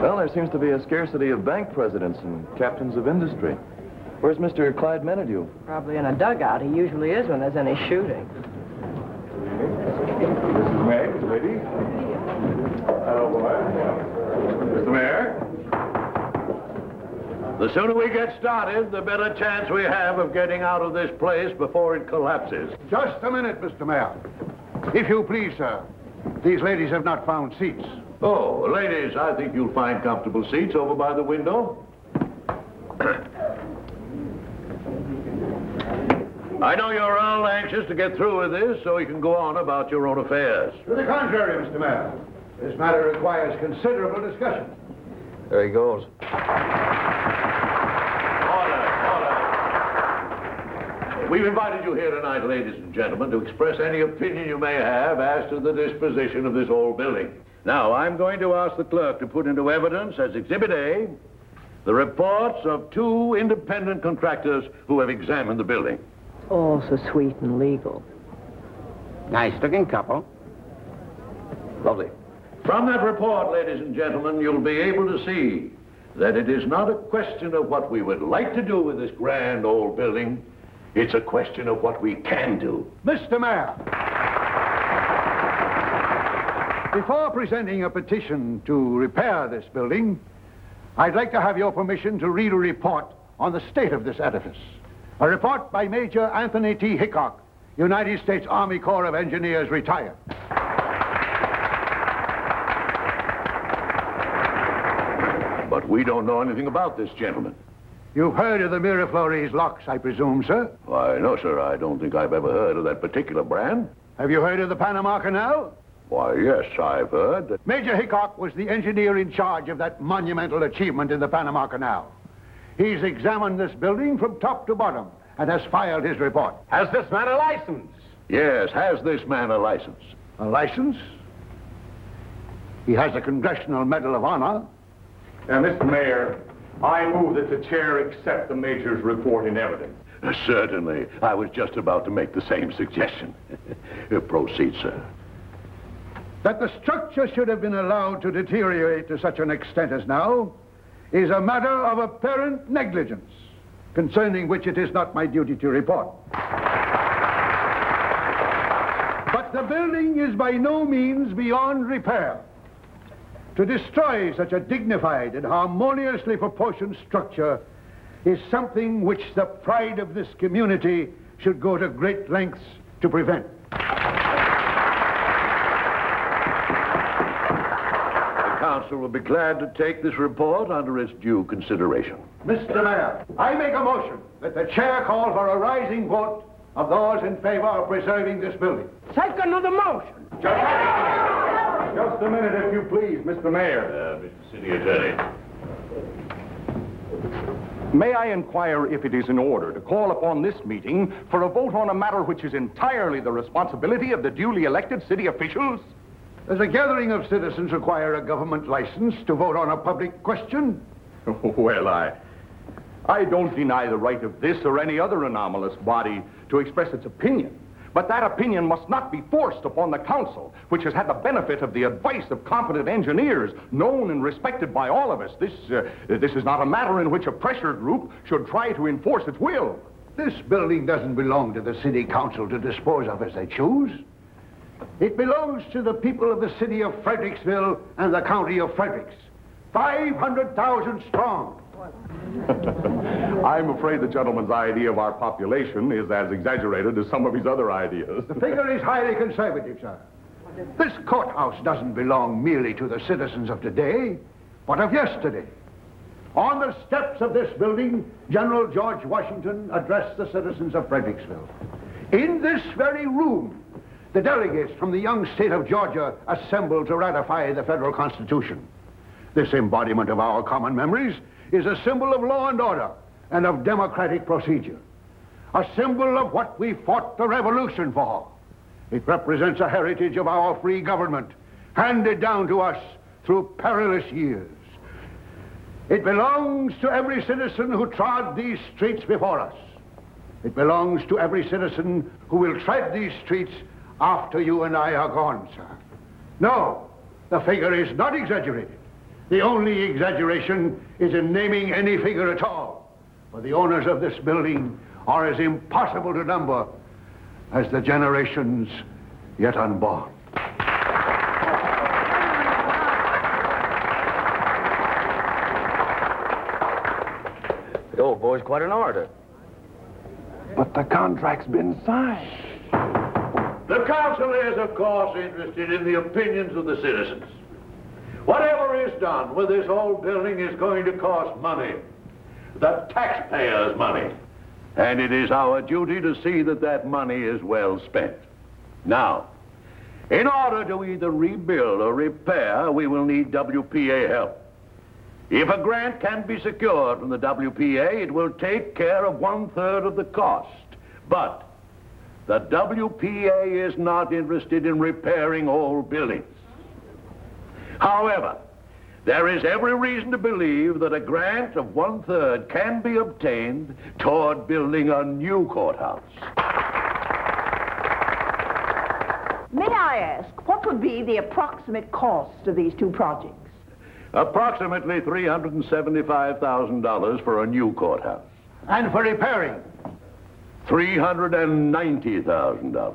Well, there seems to be a scarcity of bank presidents and captains of industry. Where's Mr. Clyde Menadieu? Probably in a dugout. He usually is when there's any shooting. Mrs. May, lady. Hello, boy. Mr. Mayor. The sooner we get started, the better chance we have of getting out of this place before it collapses. Just a minute, Mr. Mayor. If you please, sir. These ladies have not found seats. Oh, ladies, I think you'll find comfortable seats over by the window. I know you're all anxious to get through with this so you can go on about your own affairs. To the contrary, Mr. Mayor. This matter requires considerable discussion. There he goes. Order, order. We've invited you here tonight, ladies and gentlemen, to express any opinion you may have as to the disposition of this old building. Now, I'm going to ask the clerk to put into evidence as Exhibit A the reports of two independent contractors who have examined the building. All so sweet and legal. Nice-looking couple. Lovely. From that report, ladies and gentlemen, you'll be able to see that it is not a question of what we would like to do with this grand old building. It's a question of what we can do. Mr. Mayor. Before presenting a petition to repair this building, I'd like to have your permission to read a report on the state of this edifice. A report by Major Anthony T. Hickok, United States Army Corps of Engineers, retired. We don't know anything about this gentleman. You've heard of the Miraflores locks, I presume, sir? Why, no, sir. I don't think I've ever heard of that particular brand. Have you heard of the Panama Canal? Why, yes, I've heard that. Major Hickok was the engineer in charge of that monumental achievement in the Panama Canal. He's examined this building from top to bottom and has filed his report. Has this man a license? Yes, has this man a license? A license? He has a Congressional Medal of Honor. Uh, Mr. Mayor, I move that the chair accept the major's report in evidence. Uh, certainly. I was just about to make the same suggestion. Uh, Proceed, sir. That the structure should have been allowed to deteriorate to such an extent as now is a matter of apparent negligence, concerning which it is not my duty to report. But the building is by no means beyond repair. To destroy such a dignified and harmoniously proportioned structure is something which the pride of this community should go to great lengths to prevent. The council will be glad to take this report under its due consideration. Mr. Mayor, I make a motion that the chair call for a rising vote of those in favor of preserving this building. Second of the motion. Just a minute, if you please, Mr. Mayor. Uh, Mr. City Attorney. May I inquire if it is in order to call upon this meeting for a vote on a matter which is entirely the responsibility of the duly elected city officials? Does a gathering of citizens require a government license to vote on a public question? Well, I... I don't deny the right of this or any other anomalous body to express its opinion. But that opinion must not be forced upon the council, which has had the benefit of the advice of competent engineers, known and respected by all of us. This, uh, this is not a matter in which a pressure group should try to enforce its will. This building doesn't belong to the city council to dispose of as they choose. It belongs to the people of the city of Fredericksville and the county of Fredericks. 500,000 strong. I'm afraid the gentleman's idea of our population is as exaggerated as some of his other ideas. The figure is highly conservative, sir. This courthouse doesn't belong merely to the citizens of today. but of yesterday. On the steps of this building, General George Washington addressed the citizens of Fredericksville. In this very room, the delegates from the young state of Georgia assembled to ratify the federal constitution. This embodiment of our common memories is a symbol of law and order and of democratic procedure. A symbol of what we fought the revolution for. It represents a heritage of our free government, handed down to us through perilous years. It belongs to every citizen who trod these streets before us. It belongs to every citizen who will tread these streets after you and I are gone, sir. No, the figure is not exaggerated. The only exaggeration is in naming any figure at all. For the owners of this building are as impossible to number as the generations yet unborn. The old boy's quite an orator. But the contract's been signed. The council is, of course, interested in the opinions of the citizens. Whatever is done with this old building is going to cost money. The taxpayers' money. And it is our duty to see that that money is well spent. Now, in order to either rebuild or repair, we will need WPA help. If a grant can be secured from the WPA, it will take care of one-third of the cost. But the WPA is not interested in repairing old buildings. However, there is every reason to believe that a grant of one-third can be obtained toward building a new courthouse. May I ask, what would be the approximate cost of these two projects? Approximately $375,000 for a new courthouse. And for repairing? $390,000.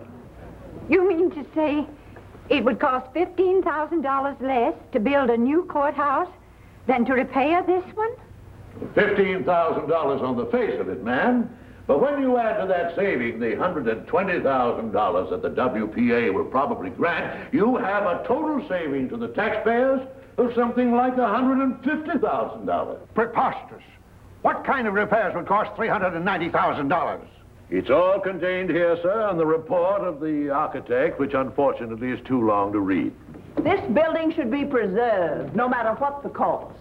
You mean to say it would cost $15,000 less to build a new courthouse than to repair this one? $15,000 on the face of it, ma'am. But when you add to that saving the $120,000 that the WPA will probably grant, you have a total saving to the taxpayers of something like $150,000. Preposterous. What kind of repairs would cost $390,000? It's all contained here, sir, in the report of the architect, which unfortunately is too long to read. This building should be preserved, no matter what the cost.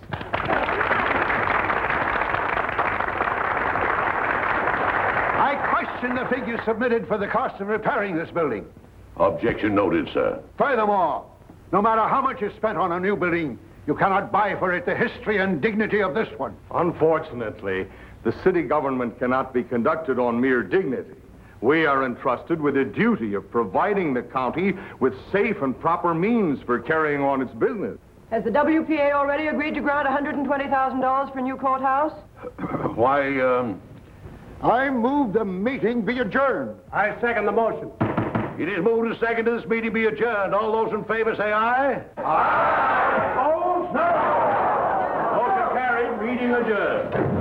I question the figure submitted for the cost of repairing this building. Objection noted, sir. Furthermore, no matter how much is spent on a new building, you cannot buy for it the history and dignity of this one. Unfortunately, the city government cannot be conducted on mere dignity. We are entrusted with the duty of providing the county with safe and proper means for carrying on its business. Has the WPA already agreed to grant $120,000 for a new courthouse? Why, um... I move the meeting be adjourned. I second the motion. It is moved and seconded this meeting be adjourned. All those in favor say aye. Aye. Opposed? No. Motion carried. Meeting adjourned.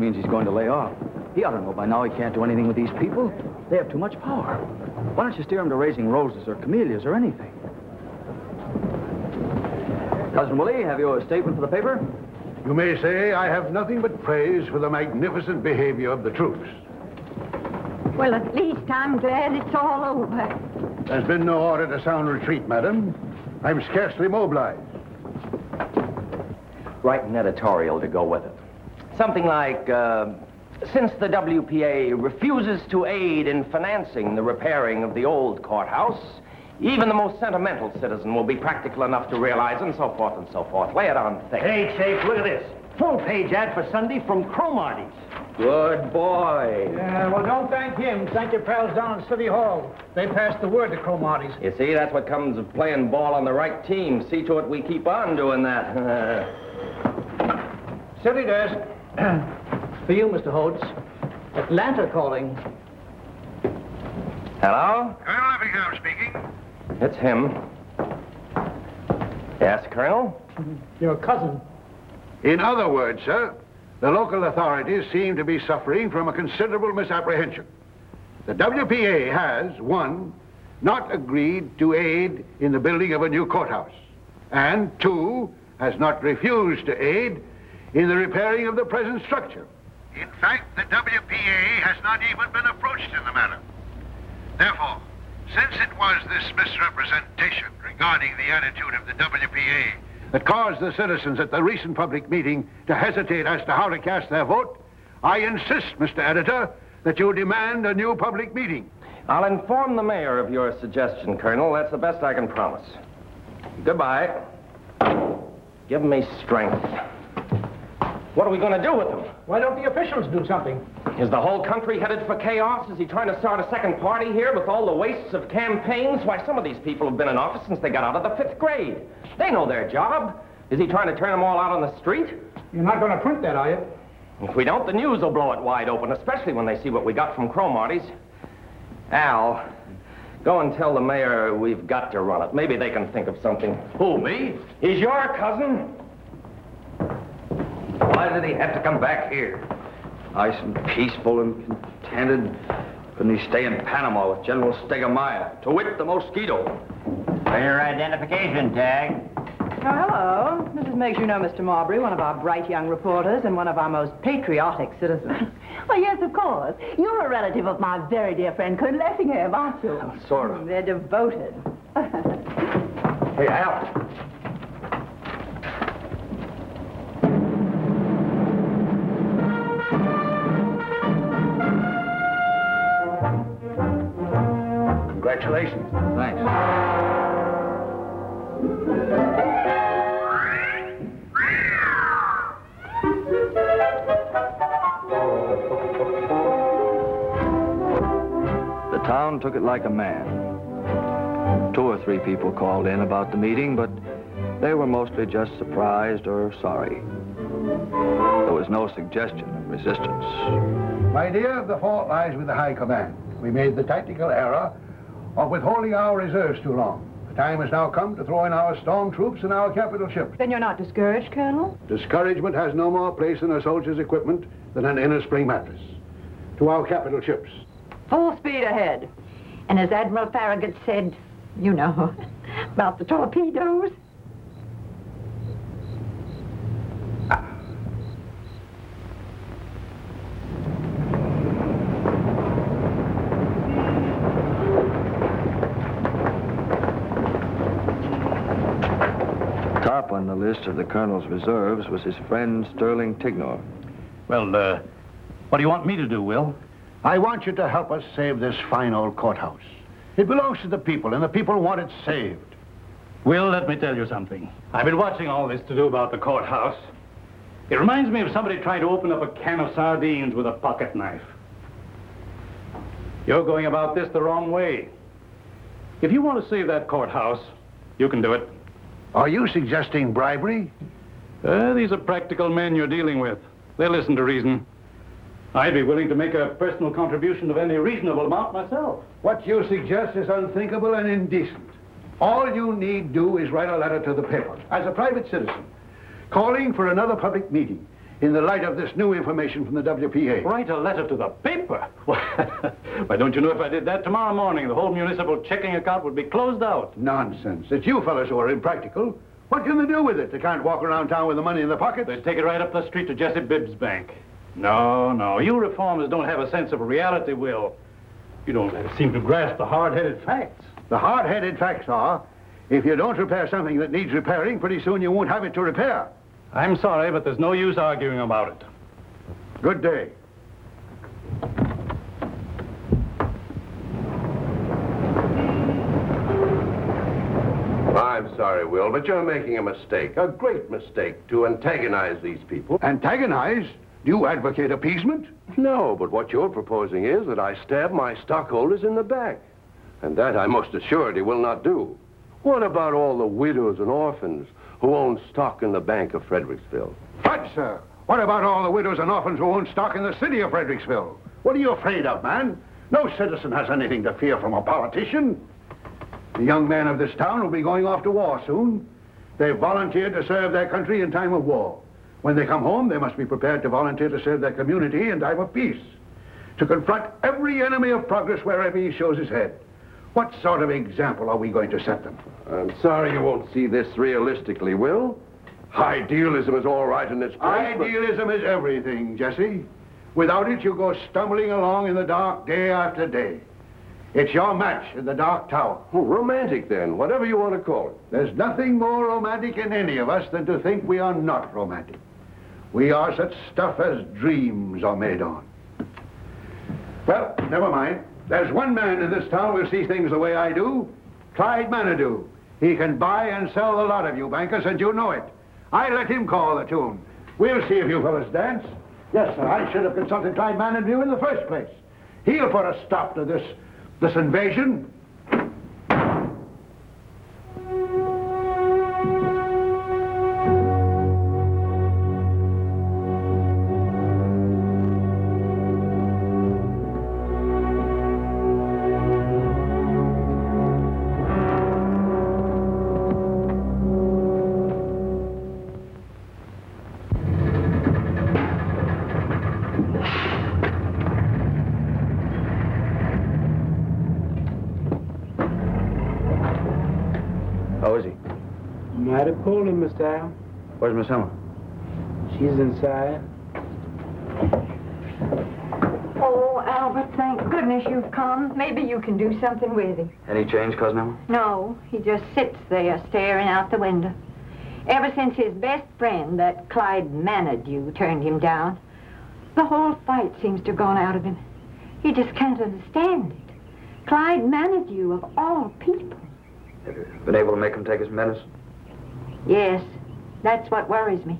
Means he's going to lay off. He ought to know by now he can't do anything with these people. They have too much power. Why don't you steer him to raising roses or camellias or anything? Cousin Willie, have you a statement for the paper? You may say I have nothing but praise for the magnificent behavior of the troops. Well, at least I'm glad it's all over. There's been no order to sound retreat, madam. I'm scarcely mobilized. Write an editorial to go with it. Something like, uh, since the WPA refuses to aid in financing the repairing of the old courthouse, even the most sentimental citizen will be practical enough to realize, and so forth and so forth. Lay it on thick. Hey, Chase, look at this. Full page ad for Sunday from Cromarty's. Good boy. Yeah, well, don't thank him. Thank your pals down at City Hall. They passed the word to Cromarty's. You see, that's what comes of playing ball on the right team. See to it we keep on doing that. City desk. For you, Mr. Holtz. Atlanta calling. Hello? Colonel Effingham speaking. It's him. Yes, Colonel? Your cousin. In other words, sir, the local authorities seem to be suffering from a considerable misapprehension. The WPA has, one, not agreed to aid in the building of a new courthouse, and two, has not refused to aid in the repairing of the present structure. In fact, the WPA has not even been approached in the matter. Therefore, since it was this misrepresentation regarding the attitude of the WPA that caused the citizens at the recent public meeting to hesitate as to how to cast their vote, I insist, Mr. Editor, that you demand a new public meeting. I'll inform the mayor of your suggestion, Colonel. That's the best I can promise. Goodbye. Give me strength. What are we going to do with him? Why don't the officials do something? Is the whole country headed for chaos? Is he trying to start a second party here with all the wastes of campaigns? Why, some of these people have been in office since they got out of the fifth grade. They know their job. Is he trying to turn them all out on the street? You're not going to print that, are you? If we don't, the news will blow it wide open, especially when they see what we got from Cromarty's. Al, go and tell the mayor we've got to run it. Maybe they can think of something. Who, me? He's your cousin. Why did he have to come back here? Nice and peaceful and contented. Couldn't he stay in Panama with General Stegemeyer to whip the mosquito? For your identification tag. Oh, hello. Mrs. is makes you know Mr. Marbury, one of our bright young reporters and one of our most patriotic citizens. Well, yes, of course. You're a relative of my very dear friend, Colonel Effingham, aren't you? Sort of. They're devoted. Hey, Al. Congratulations. Thanks. The town took it like a man. Two or three people called in about the meeting, but they were mostly just surprised or sorry. There was no suggestion of resistance. My dear, the fault lies with the High Command. We made the tactical error of withholding our reserves too long. The time has now come to throw in our storm troops and our capital ships. Then you're not discouraged, Colonel? Discouragement has no more place in a soldier's equipment than an inner spring mattress. To our capital ships. Full speed ahead. And as Admiral Farragut said, you know, about the torpedoes. Top on the list of the colonel's reserves was his friend Sterling Tignor. Well, uh, what do you want me to do, Will? I want you to help us save this fine old courthouse. It belongs to the people, and the people want it saved. Will, let me tell you something. I've been watching all this to do about the courthouse. It reminds me of somebody trying to open up a can of sardines with a pocket knife. You're going about this the wrong way. If you want to save that courthouse, you can do it. Are you suggesting bribery? Uh, these are practical men you're dealing with. They listen to reason. I'd be willing to make a personal contribution of any reasonable amount myself. What you suggest is unthinkable and indecent. All you need do is write a letter to the paper, as a private citizen, calling for another public meeting in the light of this new information from the WPA. Write a letter to the paper? Why, don't you know if I did that tomorrow morning, the whole municipal checking account would be closed out? Nonsense. It's you fellas who are impractical. What can they do with it? They can't walk around town with the money in their pockets. They'd take it right up the street to Jesse Bibbs' bank. No, no, you reformers don't have a sense of reality, Will. You don't seem to grasp the hard-headed facts. The hard-headed facts are, if you don't repair something that needs repairing, pretty soon you won't have it to repair. I'm sorry, but there's no use arguing about it. Good day. I'm sorry, Will, but you're making a mistake, a great mistake, to antagonize these people. Antagonize? Do you advocate appeasement? No, but what you're proposing is that I stab my stockholders in the back. And that I most assuredly will not do. What about all the widows and orphans who own stock in the Bank of Fredericksville? What, sir? What about all the widows and orphans who own stock in the city of Fredericksville? What are you afraid of, man? No citizen has anything to fear from a politician. The young men of this town will be going off to war soon. They've volunteered to serve their country in time of war. When they come home, they must be prepared to volunteer to serve their community in time of peace. To confront every enemy of progress wherever he shows his head. What sort of example are we going to set them? I'm sorry you won't see this realistically, Will. Idealism is all right in its place, Idealism is everything, Jesse. Without it, you go stumbling along in the dark day after day. It's your match in the dark tower. Oh, romantic, then, whatever you want to call it. There's nothing more romantic in any of us than to think we are not romantic. We are such stuff as dreams are made on. Well, never mind. There's one man in this town who sees things the way I do. Clyde Manitou. He can buy and sell the lot of you bankers, and you know it. I let him call the tune. We'll see if you fellas dance. Yes, sir, I should have consulted Clyde Manitou in the first place. He'll put a stop to this, this invasion. Poorly, Mr. Where's Miss Emma? She's inside. Oh, Albert, thank goodness you've come. Maybe you can do something with him. Any change, Cousin Emma? No, he just sits there staring out the window. Ever since his best friend, that Clyde Manitou, turned him down, the whole fight seems to have gone out of him. He just can't understand it. Clyde Manitou, of all people. Have you been able to make him take his medicine? Yes, that's what worries me.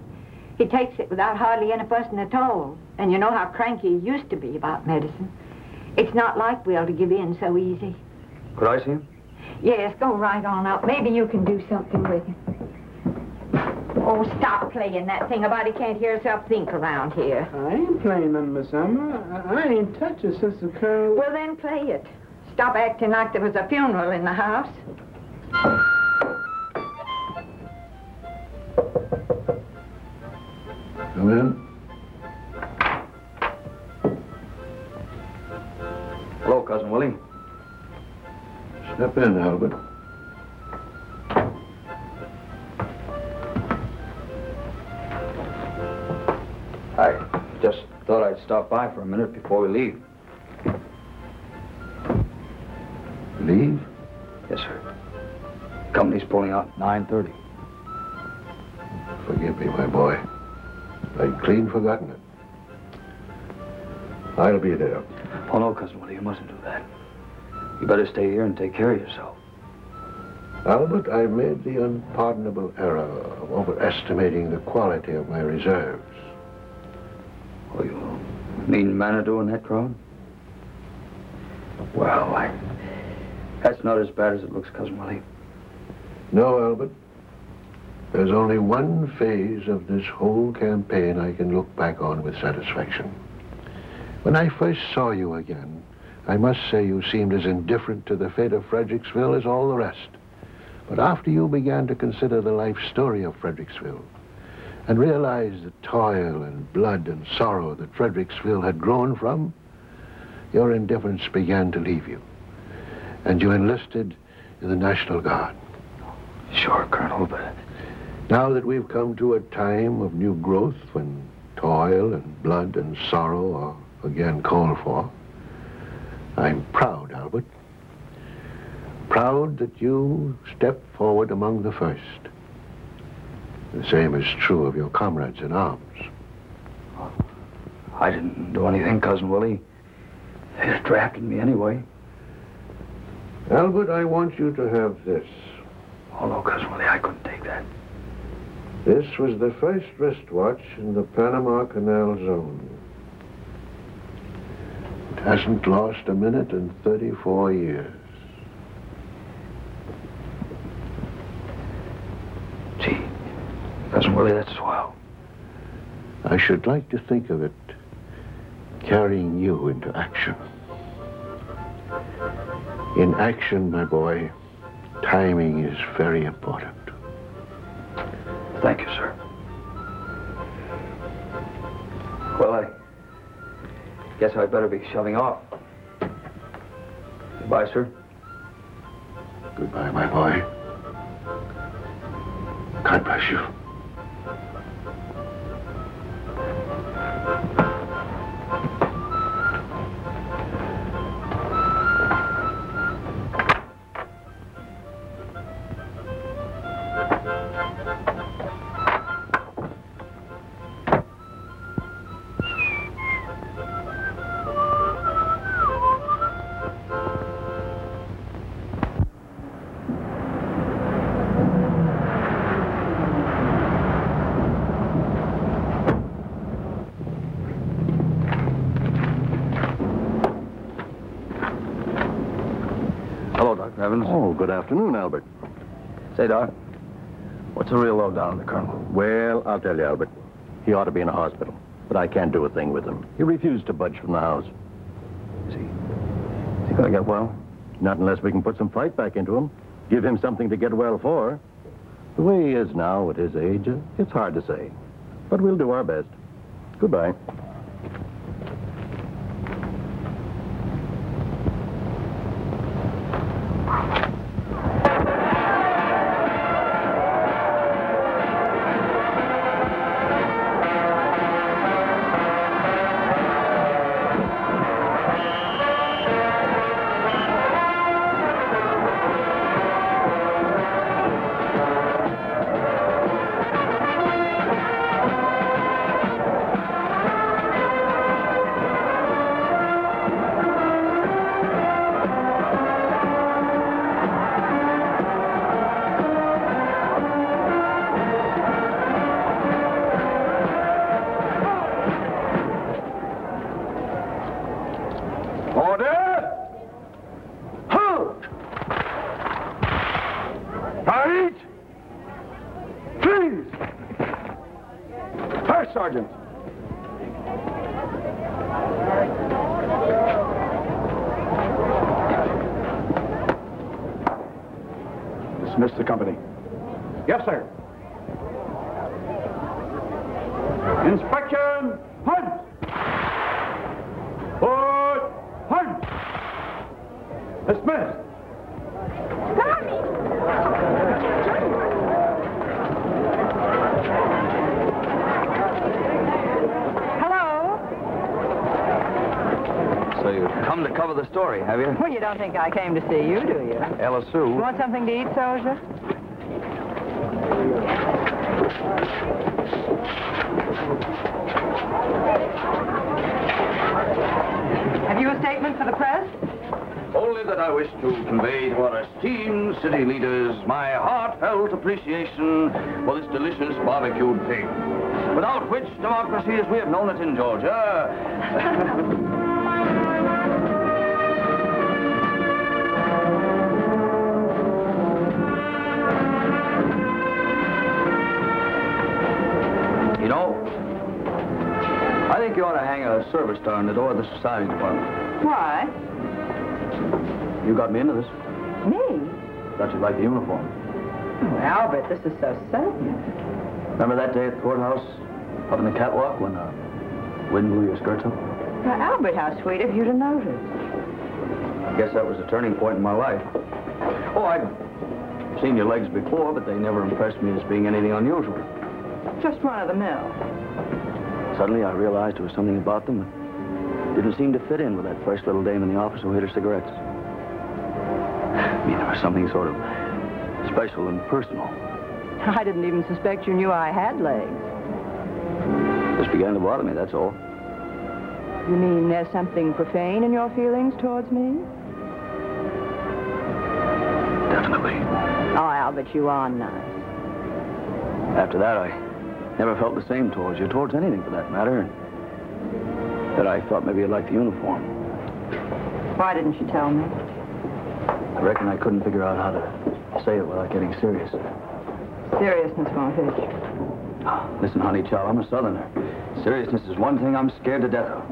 He takes it without hardly any fussing at all. And you know how cranky he used to be about medicine. It's not like Will to give in so easy. Could I see him? Yes, go right on up. Maybe you can do something with him. Oh, stop playing that thing about he can't hear himself think around here. I ain't playing none, Miss Emma. I, I ain't touched it since the colonel... Well, then play it. Stop acting like there was a funeral in the house. Come in. Hello, Cousin Willie. Step in, Albert. I just thought I'd stop by for a minute before we leave. Leave? Yes, sir. Company's pulling out 9.30. Forgive me, my boy. I'd clean forgotten it. I'll be there. Oh, no, Cousin Willie, you mustn't do that. You better stay here and take care of yourself. Albert, I made the unpardonable error of overestimating the quality of my reserves. Oh, you mean Manitou in that crowd? Well, I... That's not as bad as it looks, Cousin Willie. No, Albert. There's only one phase of this whole campaign I can look back on with satisfaction. When I first saw you again, I must say you seemed as indifferent to the fate of Fredericksville as all the rest. But after you began to consider the life story of Fredericksville and realized the toil and blood and sorrow that Fredericksville had grown from, your indifference began to leave you. And you enlisted in the National Guard. Sure, Colonel, but... Now that we've come to a time of new growth when toil and blood and sorrow are again called for, I'm proud, Albert. Proud that you stepped forward among the first. The same is true of your comrades in arms. I didn't do anything, Cousin Willie. They just drafted me anyway. Albert, I want you to have this. Oh, no, Cousin Willie, I couldn't take that. This was the first wristwatch in the Panama Canal Zone. It hasn't lost a minute in 34 years. Gee, that's Willie, that's swell. I should like to think of it carrying you into action. In action, my boy, timing is very important. Thank you, sir. Well, I guess I'd better be shoving off. Goodbye, sir. Goodbye, my boy. God bless you. Good afternoon, Albert. Say, Doc, what's the real lowdown on the Colonel? Well, I'll tell you, Albert. He ought to be in a hospital, but I can't do a thing with him. He refused to budge from the house. Is he, is he going to get well? Not unless we can put some fight back into him. Give him something to get well for. The way he is now at his age, it's hard to say. But we'll do our best. Goodbye. Dismiss the company. Yes, sir. Inspection! Hunt! Put! Hunt! Dismissed. Hello? So you've come to cover the story, have you? Well, you don't think I came to see you, do you? Ella Sue. You want something to eat, soldier? Have you a statement for the press? Only that I wish to convey to our esteemed city leaders my heartfelt appreciation for this delicious barbecued pig, without which democracy as we have known it in Georgia. a service star in the door of the society department. Why? You got me into this. Me? Thought you'd like the uniform. Oh, Albert, this is so sudden. Remember that day at the courthouse, up in the catwalk when uh, wind blew your skirts up? Now, Albert, how sweet of you to notice. I guess that was a turning point in my life. Oh, I'd seen your legs before, but they never impressed me as being anything unusual. Just run of the mill. Suddenly, I realized there was something about them that didn't seem to fit in with that fresh little dame in the office who hid her cigarettes. I mean, there was something sort of special and personal. I didn't even suspect you knew I had legs. Just began to bother me, that's all. You mean there's something profane in your feelings towards me? Definitely. Oh, Albert, you are nice. After that, I never felt the same towards you, towards anything for that matter. That I thought maybe you'd like the uniform. Why didn't you tell me? I reckon I couldn't figure out how to say it without getting serious. Seriousness won't hit you. Listen, honey child, I'm a southerner. Seriousness is one thing I'm scared to death of.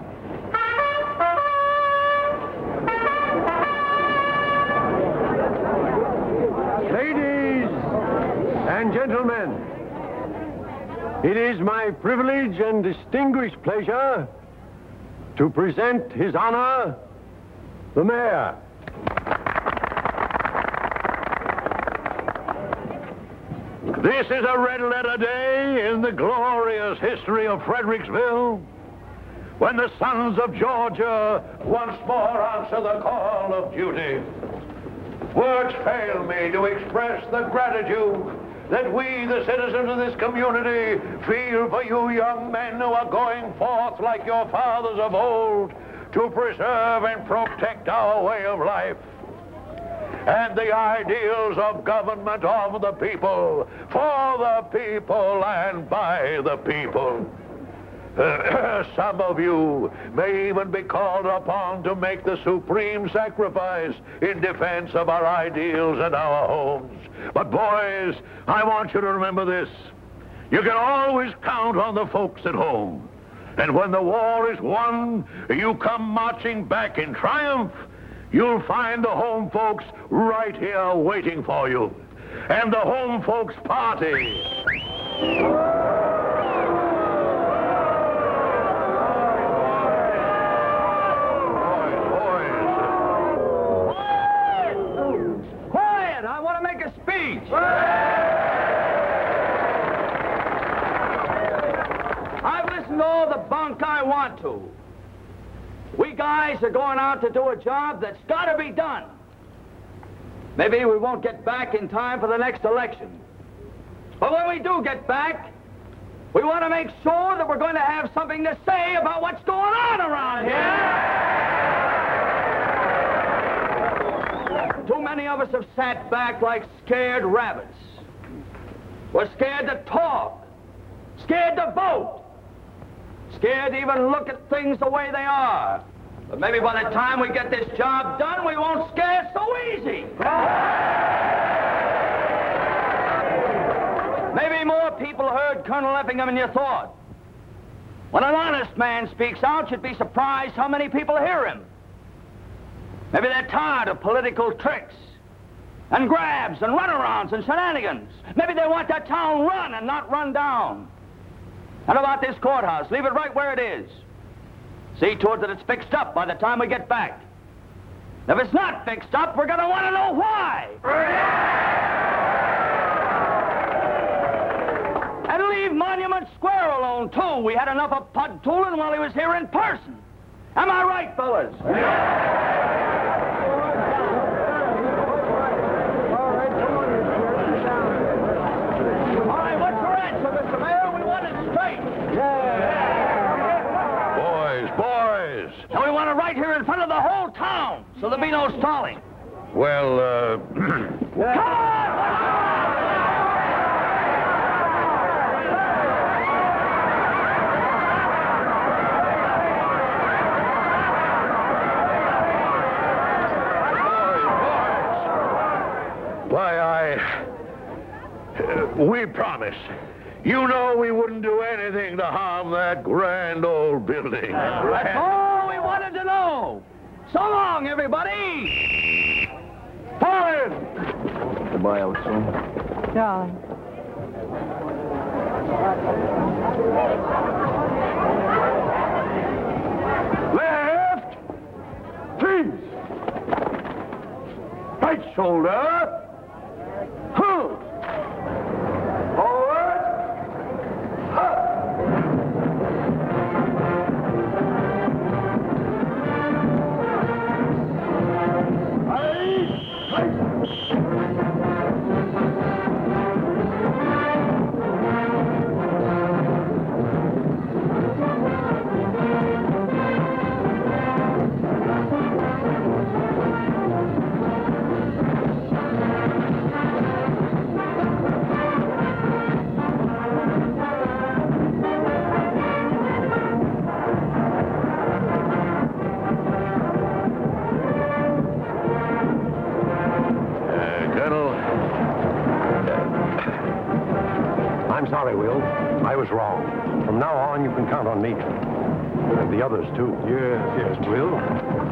It is my privilege and distinguished pleasure to present His Honor, the Mayor. This is a red letter day in the glorious history of Fredericksville when the sons of Georgia once more answer the call of duty. Words fail me to express the gratitude that we, the citizens of this community, feel for you young men who are going forth like your fathers of old to preserve and protect our way of life and the ideals of government of the people, for the people and by the people. Some of you may even be called upon to make the supreme sacrifice in defense of our ideals and our homes. But boys, I want you to remember this. You can always count on the folks at home. And when the war is won, you come marching back in triumph, you'll find the home folks right here waiting for you. And the home folks party. Quiet! I want to make a speech. I've listened to I want to. We guys are going out to do a job that's got to be done. Maybe we won't get back in time for the next election. But when we do get back, we want to make sure that we're going to have something to say about what's going on around here. Too many of us have sat back like scared rabbits. We're scared to talk, scared to vote, scared to even look at things the way they are. But maybe by the time we get this job done, we won't scare so easy. Maybe more people heard Colonel Effingham than you thought. When an honest man speaks out, you'd be surprised how many people hear him. Maybe they're tired of political tricks and grabs and runarounds and shenanigans. Maybe they want that town run and not run down. And about this courthouse, leave it right where it is. See to it that it's fixed up by the time we get back. If it's not fixed up, we're going to want to know why. And leave Monument Square alone, too. We had enough of Pud while he was here in person. Am I right, fellas? All right, what's your answer, Mr. Mayor? We want it straight. Boys, boys. And we want it right here in front of the whole town, so there'll be no stalling. Well, uh... Why, I... Uh, we promise. You know we wouldn't do anything to harm that grand old building. We wanted to know. So long, everybody. Forward. Goodbye, old soul. Darling. Left. Please. Right shoulder. Huh. Was wrong. From now on, you can count on me. And the others, too. Yes, yes, Will.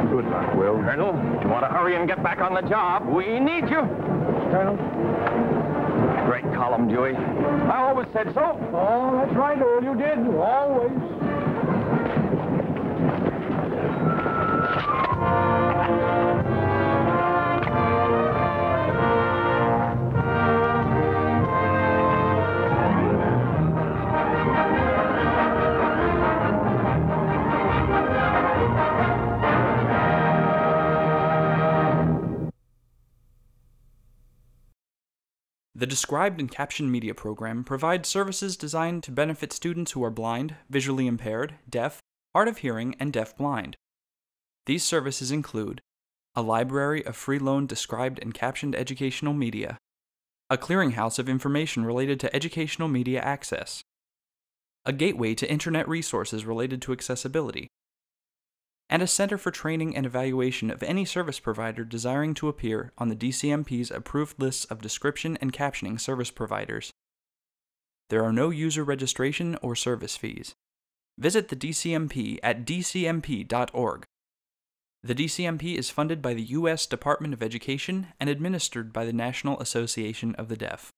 Good luck, Will. Colonel, do you want to hurry and get back on the job? We need you. Colonel? Great column, Dewey. I always said so. Oh, that's right, Earl. You did. Always. Described and Captioned Media program provides services designed to benefit students who are blind, visually impaired, deaf, hard of hearing, and deaf-blind. These services include a library of free loan described and captioned educational media, a clearinghouse of information related to educational media access, a gateway to internet resources related to accessibility, and a center for training and evaluation of any service provider desiring to appear on the DCMP's approved lists of description and captioning service providers. There are no user registration or service fees. Visit the DCMP at dcmp.org. The DCMP is funded by the U.S. Department of Education and administered by the National Association of the Deaf.